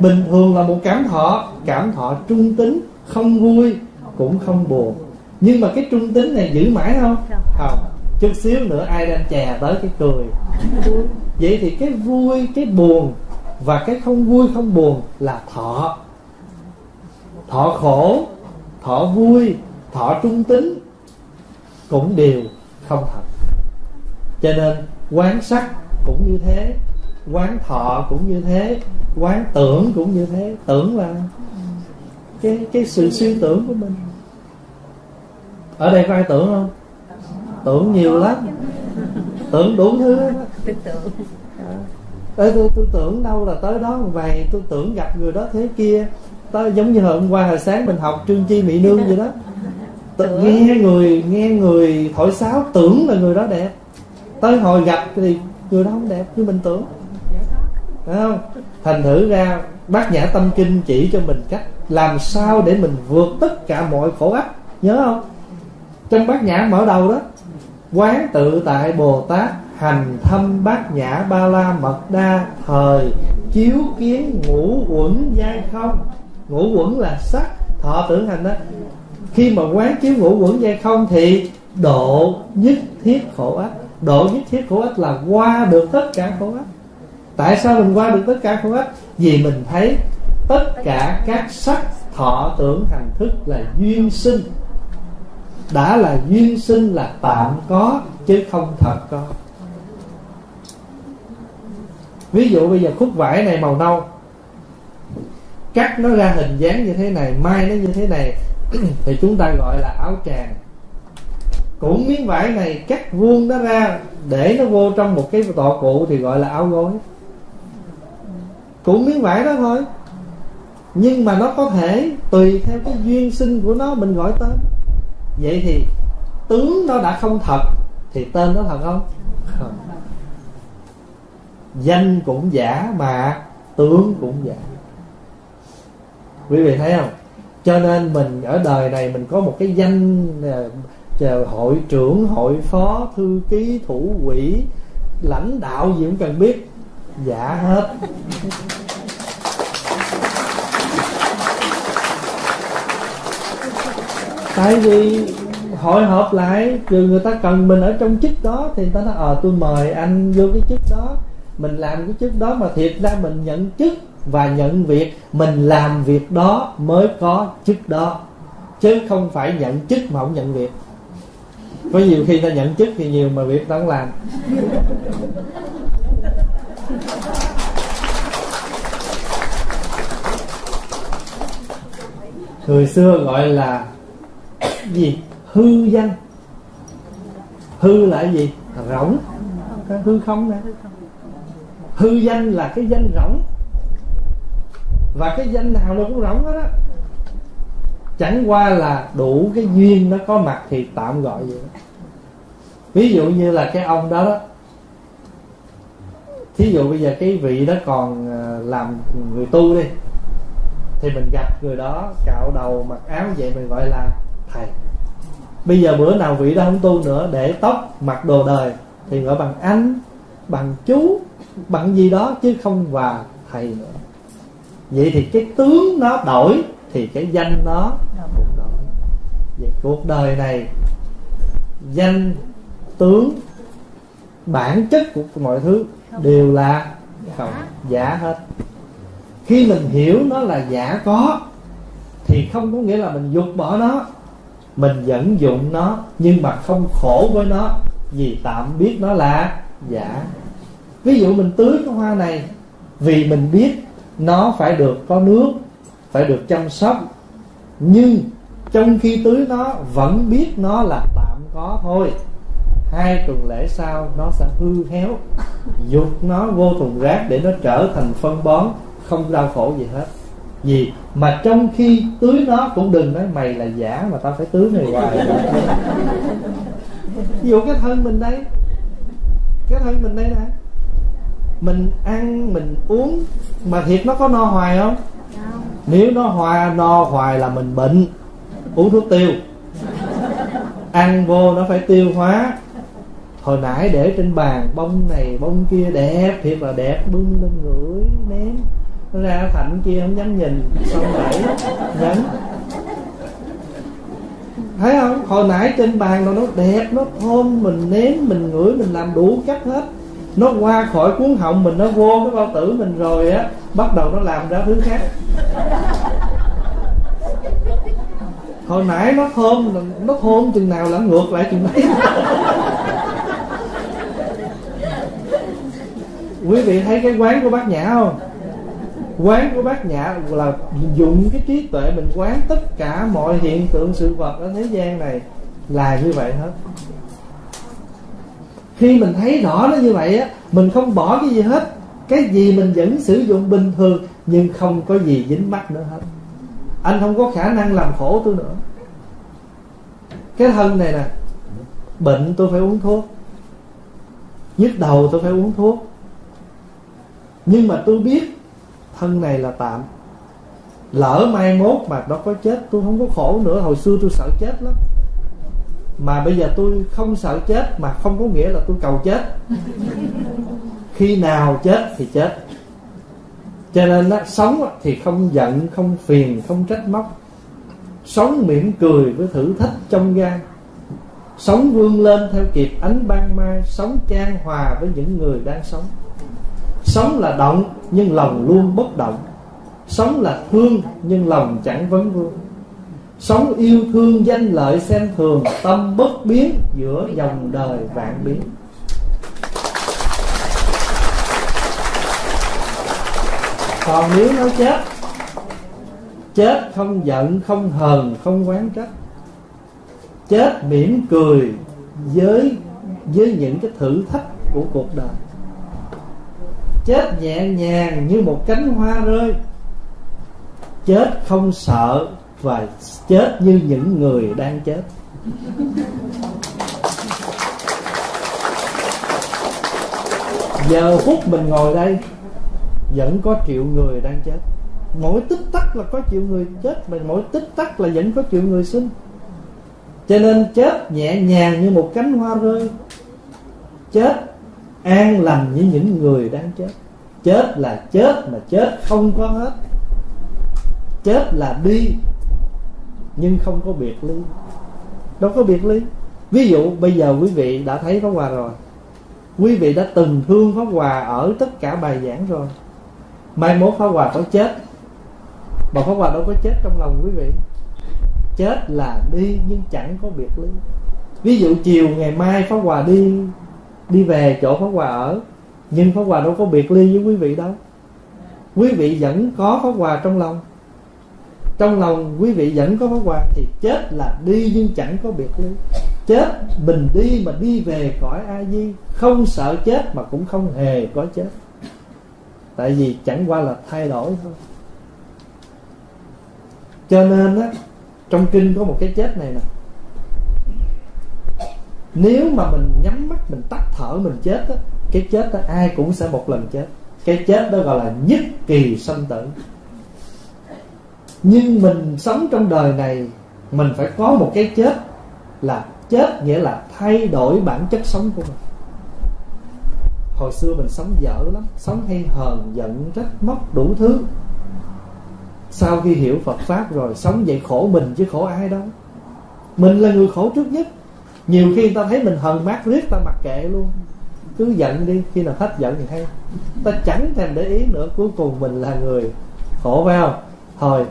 Speaker 1: Bình thường là một cảm thọ cảm thọ trung tính không vui cũng không buồn. Nhưng mà cái trung tính này giữ mãi không? Không. Chút xíu nữa ai đang chè tới cái cười. Vậy thì cái vui cái buồn và cái không vui, không buồn là thọ. Thọ khổ, thọ vui, thọ trung tính cũng đều không thật. Cho nên quán sắc cũng như thế, quán thọ cũng như thế, quán tưởng cũng như thế. Tưởng là cái cái sự suy tưởng của mình. Ở đây có ai tưởng không? Tưởng nhiều lắm. Tưởng đủ thứ đó. Ê, tôi, tôi tưởng đâu là tới đó vài tôi tưởng gặp người đó thế kia. Tới giống như hôm qua hồi sáng mình học trương chi mỹ nương vậy đó. Tự nghe người nghe người thổi sáo tưởng là người đó đẹp. Tới hồi gặp thì người đó không đẹp như mình tưởng. Phải không? Thành thử ra bác nhã tâm kinh chỉ cho mình cách làm sao để mình vượt tất cả mọi khổ ách nhớ không? Trong bát nhã mở đầu đó quán tự tại bồ tát hành thâm bát nhã ba la mật đa thời, chiếu kiến ngũ uẩn giai không. Ngũ uẩn là sắc. Thọ tưởng hành đó. Khi mà quán chiếu ngũ uẩn giai không thì độ nhất thiết khổ ách độ nhất thiết khổ ách là qua được tất cả khổ ách tại sao mình qua được tất cả khổ ách vì mình thấy tất cả các sắc thọ tưởng hành thức là duyên sinh. Đã là duyên sinh là tạm có, chứ không thật có ví dụ bây giờ khúc vải này màu nâu, cắt nó ra hình dáng như thế này, mai nó như thế này, thì chúng ta gọi là áo tràng. Cũng miếng vải này cắt vuông nó ra, để nó vô trong một cái tọa cụ thì gọi là áo gối. Cũng miếng vải đó thôi, nhưng mà nó có thể tùy theo cái duyên sinh của nó mình gọi tên. Vậy thì tướng nó đã không thật, thì tên nó thật không? Không danh cũng giả mà tướng cũng giả. Quý vị thấy không? Cho nên mình ở đời này mình có một cái danh à, hội trưởng, hội phó, thư ký, thủ quỹ, lãnh đạo gì cũng cần biết. Giả hết. Tại vì hội họp lại trừ người ta cần mình ở trong chức đó thì người ta nói ờ tôi mời anh vô cái chức đó mình làm cái chức đó mà thiệt ra mình nhận chức và nhận việc. Mình làm việc đó mới có chức đó. Chứ không phải nhận chức mà không nhận việc. Có nhiều khi ta nhận chức thì nhiều mà việc ta không làm. Người xưa gọi là gì? Hư danh. Hư là gì? Rỗng. Hư không nè hư danh là cái danh rỗng. Và cái danh nào nó cũng rỗng hết á. Chẳng qua là đủ cái duyên nó có mặt thì tạm gọi vậy đó. ví dụ như là cái ông đó đó. Thí dụ bây giờ cái vị đó còn à, làm người tu đi, thì mình gặp người đó cạo đầu mặc áo vậy mình gọi là thầy. Bây giờ bữa nào vị đó không tu nữa, để tóc, mặc đồ đời thì gọi bằng anh bằng chú bằng gì đó chứ không và thầy nữa. Vậy thì cái tướng nó đổi thì cái danh nó cũng đổi. Vậy cuộc đời này danh tướng bản chất của mọi thứ đều là không giả hết. Khi mình hiểu nó là giả có thì không có nghĩa là mình dục bỏ nó. Mình vẫn dụng nó nhưng mà không khổ với nó vì tạm biết nó là giả. Ví dụ mình tưới cái hoa này vì mình biết nó phải được có nước, phải được chăm sóc. Nhưng trong khi tưới nó, vẫn biết nó là tạm có thôi. Hai tuần lễ sau, nó sẽ hư héo. Dục nó vô thùng rác để nó trở thành phân bón, không đau khổ gì hết. Gì mà trong khi tưới nó cũng đừng nói mày là giả mà tao phải tưới này hoài. Ví dụ cái thân mình đây cái thân mình đây nè. Mình ăn mình uống mà thiệt nó có no hoài không? Nếu nó hoa no hoài là mình bệnh. Uống thuốc tiêu. Ăn vô nó phải tiêu hóa. Hồi nãy để trên bàn bông này bông kia đẹp thiệt là đẹp. Bưng lên ngửi ném. Nó ra thành kia không dám nhìn. Xong đẩy nhấn thấy không? Hồi nãy trên bàn nó đẹp, nó thơm, mình nếm, mình ngửi, mình làm đủ cách hết. Nó qua khỏi cuốn họng mình, nó vô cái bao tử mình rồi á, bắt đầu nó làm ra thứ khác. Hồi nãy nó thơm nó thơm chừng nào là ngược lại chừng đấy. Quý vị thấy cái quán của bác nhã không? Quán của bác nhã là dùng cái trí tuệ mình quán tất cả mọi hiện tượng sự vật ở thế gian này là như vậy hết. Khi mình thấy rõ nó như vậy á, mình không bỏ cái gì hết. Cái gì mình vẫn sử dụng bình thường, nhưng không có gì dính mắt nữa hết. Anh không có khả năng làm khổ tôi nữa. Cái thân này nè, bệnh tôi phải uống thuốc, nhức đầu tôi phải uống thuốc. Nhưng mà tôi biết thân này là tạm. Lỡ mai mốt mà nó có chết tôi không có khổ nữa. Hồi xưa tôi sợ chết lắm. Mà bây giờ tôi không sợ chết mà không có nghĩa là tôi cầu chết. Khi nào chết thì chết. Cho nên đó, sống thì không giận không phiền không trách móc. Sống mỉm cười với thử thách trong gan. Sống vươn lên theo kịp ánh ban mai. Sống trang hòa với những người đang sống sống là động, nhưng lòng luôn bất động. Sống là thương, nhưng lòng chẳng vấn vương. Sống yêu thương danh lợi xem thường, tâm bất biến giữa dòng đời vạn biến. Còn nếu nó chết chết không giận, không hờn, không quán trách. Chết mỉm cười với với những cái thử thách của cuộc đời chết nhẹ nhàng như một cánh hoa rơi. Chết không sợ và chết như những người đang chết. Giờ phút mình ngồi đây, vẫn có triệu người đang chết. Mỗi tích tắc là có triệu người chết mà mỗi tích tắc là vẫn có triệu người sinh. Cho nên chết nhẹ nhàng như một cánh hoa rơi. Chết an lành như những người đang chết. Chết là chết mà chết không có hết. Chết là đi, nhưng không có biệt ly. Đâu có biệt ly. Ví dụ, bây giờ quý vị đã thấy pháp hòa rồi. Quý vị đã từng thương pháp hòa ở tất cả bài giảng rồi. Mai mốt pháp hòa có chết. Mà pháp hòa đâu có chết trong lòng quý vị. Chết là đi, nhưng chẳng có biệt ly. Ví dụ, chiều ngày mai pháp hòa đi đi về chỗ pháp hòa ở. Nhưng pháp hòa đâu có biệt ly với quý vị đâu. Quý vị vẫn có pháp hòa trong lòng. Trong lòng quý vị vẫn có pháp hòa thì chết là đi nhưng chẳng có biệt ly. Chết mình đi mà đi về cõi a di, không sợ chết mà cũng không hề có chết. Tại vì chẳng qua là thay đổi thôi. Cho nên á, trong kinh có một cái chết này nè nếu mà mình nhắm mắt, mình tắt thở, mình chết á, cái chết đó ai cũng sẽ một lần chết. Cái chết đó gọi là nhất kỳ sanh tử. Nhưng mình sống trong đời này, mình phải có một cái chết là chết nghĩa là thay đổi bản chất sống của mình. Hồi xưa mình sống dở lắm, sống hay hờn, giận, trách móc đủ thứ. Sau khi hiểu Phật pháp rồi, sống vậy khổ mình chứ khổ ai đâu. Mình là người khổ trước nhất nhiều khi người ta thấy mình hờn mát riết ta mặc kệ luôn. Cứ giận đi, khi nào hết giận thì hay. Ta chẳng thèm để ý nữa, cuối cùng mình là người khổ, phải không? Thôi,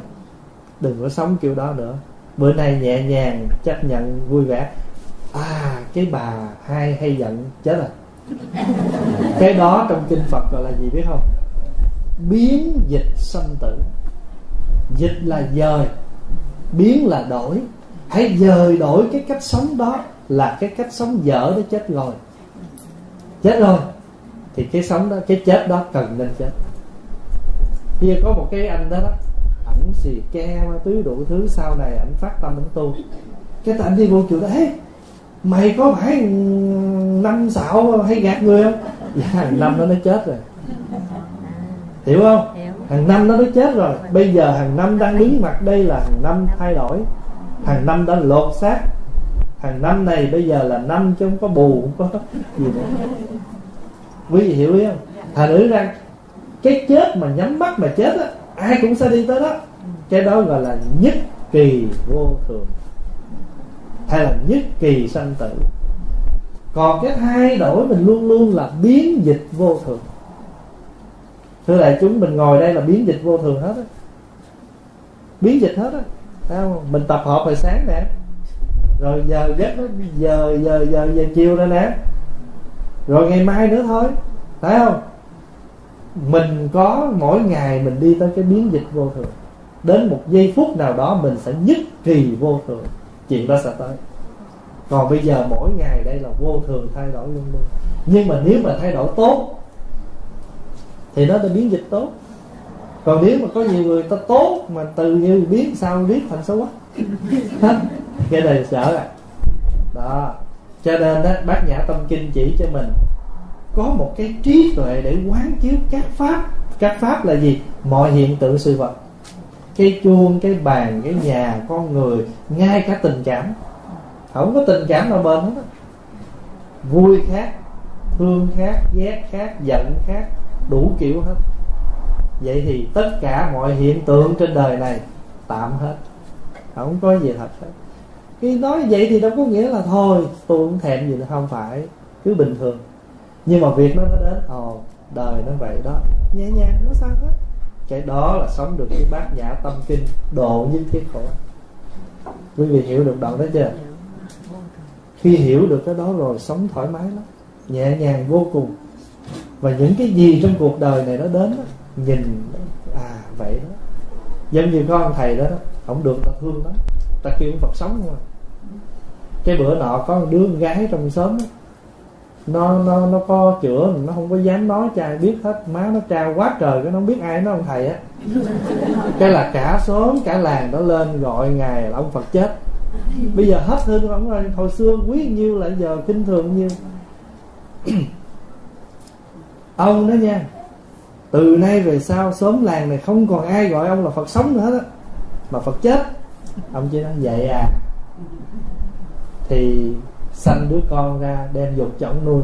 Speaker 1: đừng có sống kiểu đó nữa. Bữa nay nhẹ nhàng chấp nhận vui vẻ. À cái bà hai hay giận chết rồi cái đó trong kinh phật gọi là gì biết không? Biến dịch sanh tử. Dịch là dời. Biến là đổi. Hãy dời đổi cái cách sống đó là cái cách sống dở để chết rồi. Chết rồi. Thì cái sống đó cái chết đó cần nên chết. Kia có một cái anh đó đó ảnh xì ke ma túy đủ thứ sau này ảnh phát tâm ảnh tu. Cái anh đi vô chùa đó hey, mày có phải năm xạo hay gạt người không? Dạ, hàng năm đó nó chết rồi. Hiểu không? Hàng năm đó nó chết rồi. Bây giờ hàng năm đang đứng mặt đây là hàng năm thay đổi. Hàng năm đã lột xác hàng năm này bây giờ là năm chứ không có bù, không có gì nữa. Quý vị hiểu ý không? Thành nữ rằng cái chết mà nhắm mắt mà chết á, ai cũng sẽ đi tới đó. Cái đó gọi là nhất kỳ vô thường, hay là nhất kỳ sanh tử. Còn cái thay đổi mình luôn luôn là biến dịch vô thường. Thưa đại chúng, mình ngồi đây là biến dịch vô thường hết á. Biến dịch hết á, thấy không? Mình tập hợp hồi sáng nè rồi giờ giấc nó giờ giờ giờ giờ chiều rồi nè. Rồi ngày mai nữa thôi thấy không? Mình có, mỗi ngày mình đi tới cái biến dịch vô thường. Đến một giây phút nào đó mình sẽ nhất kỳ vô thường. Chuyện đó sẽ tới. Còn bây giờ mỗi ngày đây là vô thường thay đổi luôn luôn. Nhưng mà nếu mà thay đổi tốt, thì nó sẽ biến dịch tốt. Còn nếu mà có nhiều người ta tốt mà từ như biến sao biết, thành xấu quá. cái đời sợ à đó. Cho nên đó bác nhã tâm kinh chỉ cho mình, có một cái trí tuệ để quán chiếu các pháp. Các pháp là gì? Mọi hiện tượng sự vật. Cái chuông, cái bàn, cái nhà, con người, ngay cả tình cảm. Không có tình cảm nào bền hết vui khác, thương khác, ghét khác, giận khác, đủ kiểu hết. Vậy thì tất cả mọi hiện tượng trên đời này tạm hết. Không có gì thật hết khi nói vậy thì đâu có nghĩa là thôi tôi cũng thèm gì là không phải cứ bình thường. Nhưng mà việc nó nó đến ồ đời nó vậy đó. Nhẹ nhàng nó sao hết. Cái đó là sống được cái bát nhã tâm kinh độ những thiên khổ. Quý vị hiểu được đoạn đó chưa? Khi hiểu được cái đó rồi sống thoải mái lắm. Nhẹ nhàng vô cùng. Và những cái gì trong cuộc đời này nó đến đó, nhìn à vậy đó. Giống như có ông thầy đó, đó ông được ta thương lắm. Ta kêu Phật sống không cái bữa nọ có một đứa con gái trong xóm đó, nó nó nó có chữa nó không có dám nói cho ai biết hết. Má nó trao quá trời cái nó không biết ai nó ông thầy á. Cái là cả xóm cả làng đó lên gọi ngài là ông phật chết. Bây giờ hết thương ông rồi. Hồi xưa quý nhiêu lại giờ kinh thường nhiêu. Ông đó nha từ nay về sau xóm làng này không còn ai gọi ông là phật sống nữa hết á mà phật chết. Ông chỉ nói vậy à thì sanh đứa con ra đem dục cho ông nuôi.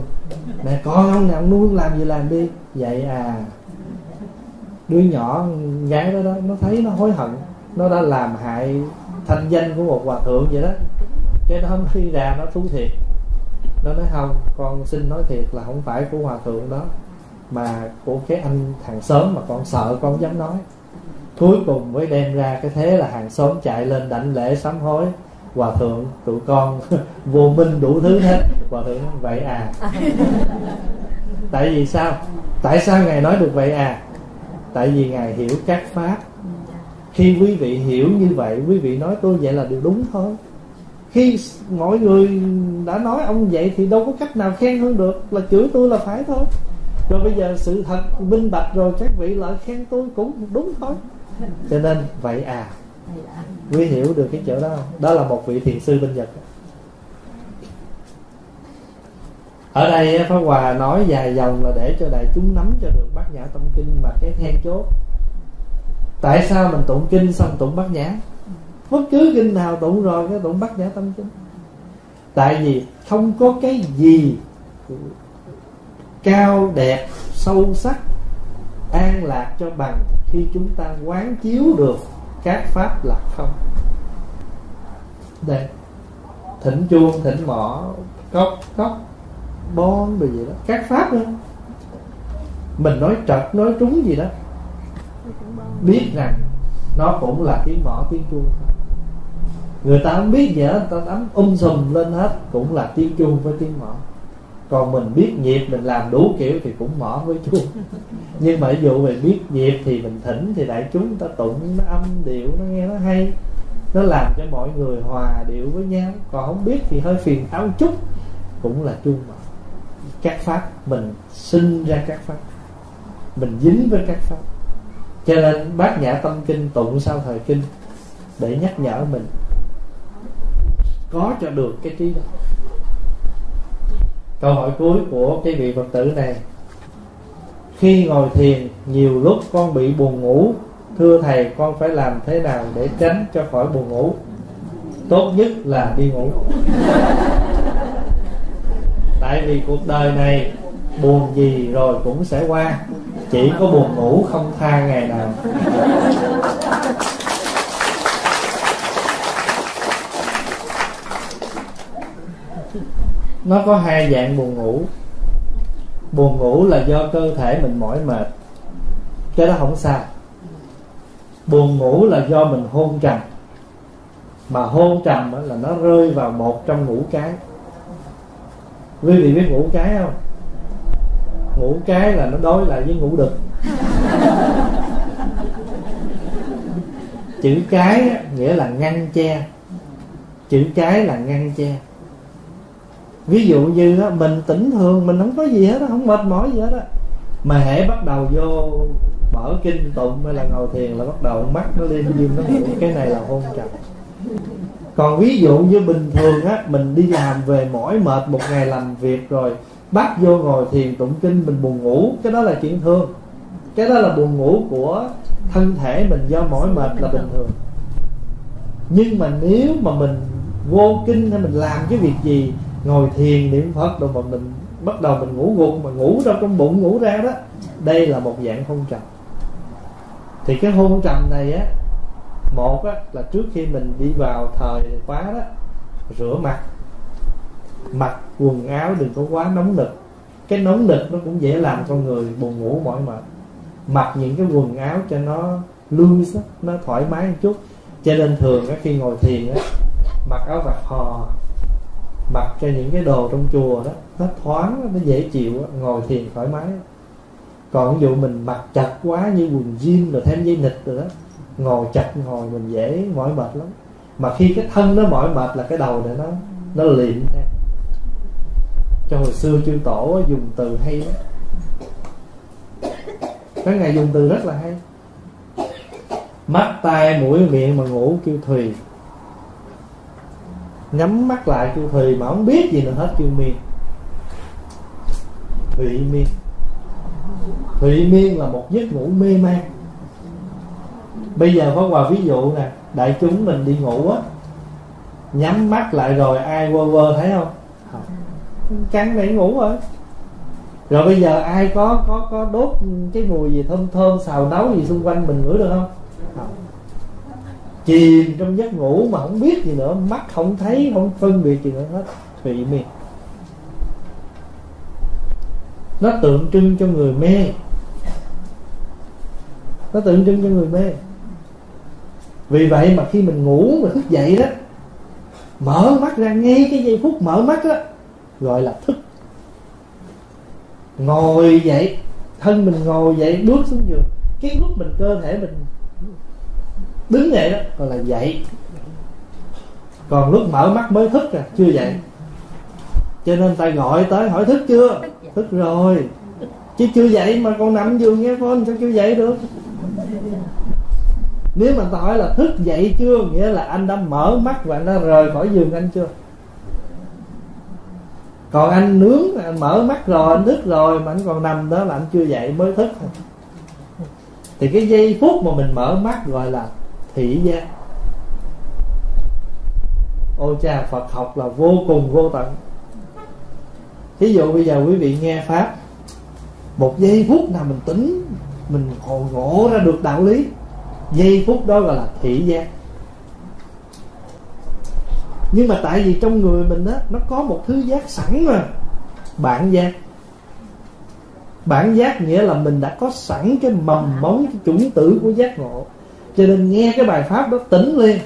Speaker 1: Mẹ, con ông này ông nuôi làm gì làm đi. Vậy à đứa nhỏ gái đó đó, nó thấy nó hối hận, nó đã làm hại thanh danh của một hòa thượng vậy đó. Cái nó khi ra nó thú thiệt. Nó nói, không, con xin nói thiệt là không phải của hòa thượng đó, mà của cái anh hàng xóm mà con sợ con không dám nói. Cuối cùng mới đem ra cái thế là hàng xóm chạy lên đảnh lễ sám hối hòa thượng tụi con vô minh đủ thứ hết. Hòa thượng nói vậy à. Tại vì sao? Tại sao ngài nói được vậy à? Tại vì ngài hiểu các pháp. Khi quý vị hiểu như vậy quý vị nói tôi vậy là điều đúng thôi. Khi mọi người đã nói ông vậy thì đâu có cách nào khen hơn được là chửi tôi là phải thôi. Rồi bây giờ sự thật minh bạch rồi các vị lại khen tôi cũng đúng thôi. Cho nên vậy à quý hiểu được cái chỗ đó. Không đó là một vị thiền sư bên nhật. Ở đây Pháp Hòa nói dài dòng là để cho đại chúng nắm cho được bát nhã tâm kinh mà cái then chốt. Tại sao mình tụng kinh xong tụng bát nhã? Bất cứ kinh nào tụng rồi cái tụng bát nhã tâm kinh. Tại vì không có cái gì cao, đẹp, sâu sắc, an lạc cho bằng khi chúng ta quán chiếu được các pháp là không. Đây. Thỉnh chuông, thỉnh mỏ, cốc cốc, bon rồi gì đó. Các pháp nữa mình nói trật, nói trúng gì đó. Biết rằng nó cũng là tiếng mỏ tiếng chuông. Người ta không biết gì hết, người ta đấm um sùm lên hết, cũng là tiếng chuông với tiếng mỏ còn mình biết nhịp mình làm đủ kiểu thì cũng mỏ với chuông nhưng mà ví dụ mình biết nhịp thì mình thỉnh thì đại chúng ta tụng nó âm điệu nó nghe nó hay. Nó làm cho mọi người hòa điệu với nhau. Còn không biết thì hơi phiền áo chút. Cũng là chuông mỏ. Các pháp mình sinh ra các pháp. Mình dính với các pháp. Cho nên bát nhã tâm kinh tụng sau thời kinh để nhắc nhở mình. Có cho được cái trí đó câu hỏi cuối của cái vị phật tử này. Khi ngồi thiền, nhiều lúc con bị buồn ngủ. Thưa thầy, con phải làm thế nào để tránh cho khỏi buồn ngủ? Tốt nhất là đi ngủ. Tại vì cuộc đời này, buồn gì rồi cũng sẽ qua. Chỉ có buồn ngủ không tha ngày nào. Nó có hai dạng buồn ngủ. Buồn ngủ là do cơ thể mình mỏi mệt, cái đó không sao buồn ngủ là do mình hôn trầm, mà hôn trầm là nó rơi vào một trong ngũ cái. Quý vị biết ngũ cái không? Ngũ cái là nó đối lại với ngũ đực. Chữ cái nghĩa là ngăn che. Chữ cái là ngăn che ví dụ như đó, mình tỉnh thường mình không có gì hết đó, không mệt mỏi gì hết á. Mà hãy bắt đầu vô mở kinh tụng hay là ngồi thiền là bắt đầu mắt nó lên diêm nó ngủ cái này là hôn trầm. Còn ví dụ như bình thường á mình đi làm về mỏi mệt một ngày làm việc rồi bắt vô ngồi thiền tụng kinh mình buồn ngủ cái đó là chuyện thường. Cái đó là buồn ngủ của thân thể mình do mỏi mệt là bình thường. Nhưng mà nếu mà mình vô kinh hay mình làm cái việc gì ngồi thiền niệm phật rồi mà mình bắt đầu mình ngủ gục mà ngủ ra trong bụng ngủ ra đó. Đây là một dạng hôn trầm. Thì cái hôn trầm này á một á, là trước khi mình đi vào thời khóa đó rửa mặt. Mặc quần áo đừng có quá nóng nực. Cái nóng nực nó cũng dễ làm con người buồn ngủ mỏi mệt. Mặc những cái quần áo cho nó loose nó thoải mái một chút. Cho nên thường á, khi ngồi thiền á mặc áo vạt hò mặc cho những cái đồ trong chùa đó nó thoáng, nó dễ chịu ngồi thiền thoải mái. Còn ví dụ mình mặc chặt quá như quần jean rồi thêm dây nịch rồi đó, ngồi chặt ngồi mình dễ mỏi mệt lắm. Mà khi cái thân nó mỏi mệt là cái đầu này nó nó liệm theo. Cho hồi xưa chư tổ dùng từ hay lắm. Cái ngày dùng từ rất là hay. Mắt tai mũi miệng mà ngủ kêu thùy nhắm mắt lại kêu thùy mà không biết gì nữa hết kêu miên. Thụy miên. Thụy miên là một giấc ngủ mê man. Bây giờ có quà ví dụ nè đại chúng mình đi ngủ á nhắm mắt lại rồi ai quơ quơ thấy không? Căng để ngủ rồi. Rồi bây giờ ai có có có đốt cái mùi gì thơm thơm xào nấu gì xung quanh mình ngửi được không? Không chìm trong giấc ngủ mà không biết gì nữa, mắt không thấy, không phân biệt gì nữa, hết. Thụy miên nó tượng trưng cho người mê. Nó tượng trưng cho người mê. Vì vậy mà khi mình ngủ mà thức dậy đó, mở mắt ra ngay cái giây phút mở mắt đó, gọi là thức. Ngồi dậy, thân mình ngồi dậy, bước xuống giường. Cái lúc mình cơ thể mình đứng dậy đó, gọi là dậy. Còn lúc mở mắt mới thức à chưa dậy. Cho nên ta gọi tới hỏi thức chưa? Thức rồi. Chứ chưa dậy mà con nằm giường nghe con, sao chưa dậy được? Nếu mà ta hỏi là thức dậy chưa, nghĩa là anh đã mở mắt và anh đã rời khỏi giường anh chưa? Còn anh nướng, anh mở mắt rồi, anh thức rồi mà anh còn nằm đó là anh chưa dậy mới thức. Thì cái giây phút mà mình mở mắt gọi là thị giác. Ôi cha phật học là vô cùng vô tận. Thí dụ bây giờ quý vị nghe pháp một giây phút nào mình tính mình ngộ, ngộ ra được đạo lý. Giây phút đó gọi là thị giác. Nhưng mà tại vì trong người mình á nó có một thứ giác sẵn mà bản giác. Bản giác nghĩa là mình đã có sẵn cái mầm móng cái chủng tử của giác ngộ cho nên nghe cái bài pháp đó tỉnh liền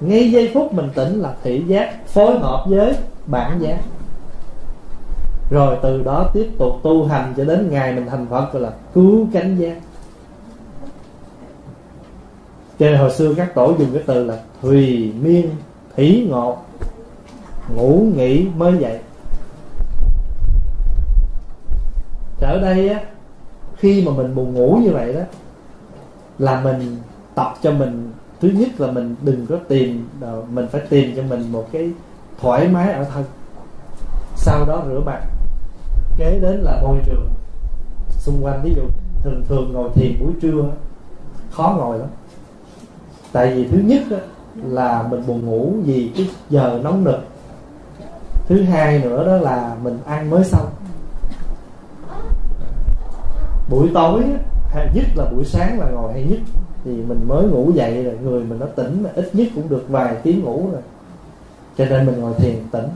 Speaker 1: ngay giây phút mình tỉnh là thị giác phối hợp với bản giác. Rồi từ đó tiếp tục tu hành cho đến ngày mình thành phật gọi là cứu cánh giác. Cho nên hồi xưa các tổ dùng cái từ là thùy miên thí ngộ ngủ nghỉ mới dậy ở đây á, khi mà mình buồn ngủ như vậy đó, là mình tập cho mình. Thứ nhất là mình đừng có tìm ờ, mình phải tìm cho mình một cái thoải mái ở thân. Sau đó rửa mặt. Kế đến là môi trường xung quanh. Ví dụ, thường thường ngồi thiền buổi trưa khó ngồi lắm. Tại vì thứ nhất là mình buồn ngủ vì cái giờ nóng nực. Thứ hai nữa đó là mình ăn mới xong. Buổi tối hay nhất là buổi sáng là ngồi hay nhất thì mình mới ngủ dậy rồi, người mình nó tỉnh ít nhất cũng được vài tiếng ngủ rồi. Cho nên mình ngồi thiền tỉnh.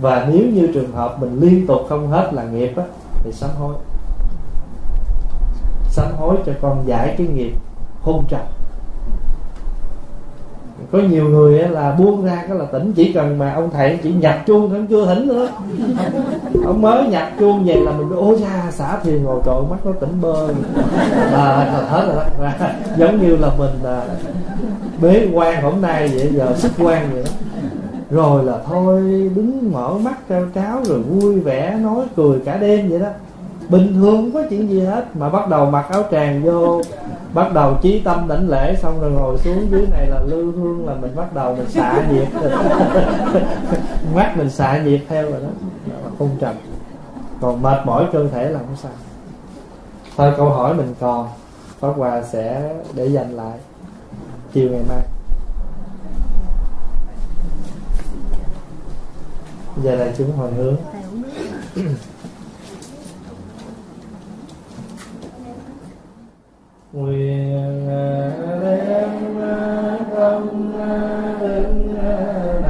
Speaker 1: Và nếu như trường hợp mình liên tục không hết là nghiệp á, thì sám hối. Sám hối cho con giải cái nghiệp hôn trầm có nhiều người là buông ra cái là tỉnh chỉ cần mà ông thầy chỉ nhặt chuông thôi chưa thỉnh nữa. Ông mới nhặt chuông về là mình ôi ra xả thiền ngồi trời mắt nó tỉnh bơ. Là, là hết rồi đó. Giống như là mình là bế quan hôm nay vậy giờ sức quan vậy đó. Rồi là thôi đứng mở mắt trao tráo rồi vui vẻ nói cười cả đêm vậy đó bình thường không có chuyện gì hết. Mà bắt đầu mặc áo tràng vô, bắt đầu chí tâm đảnh lễ, xong rồi ngồi xuống dưới này là lưu hương là mình bắt đầu mình xạ nhiệt. Mắt mình xạ nhiệt theo rồi đó. Là không trầm còn mệt mỏi cơ thể là không sao. Thôi câu hỏi mình còn, Pháp Hòa sẽ để dành lại chiều ngày mai. Giờ là chúng hồi hướng. nguyện đem tâm đến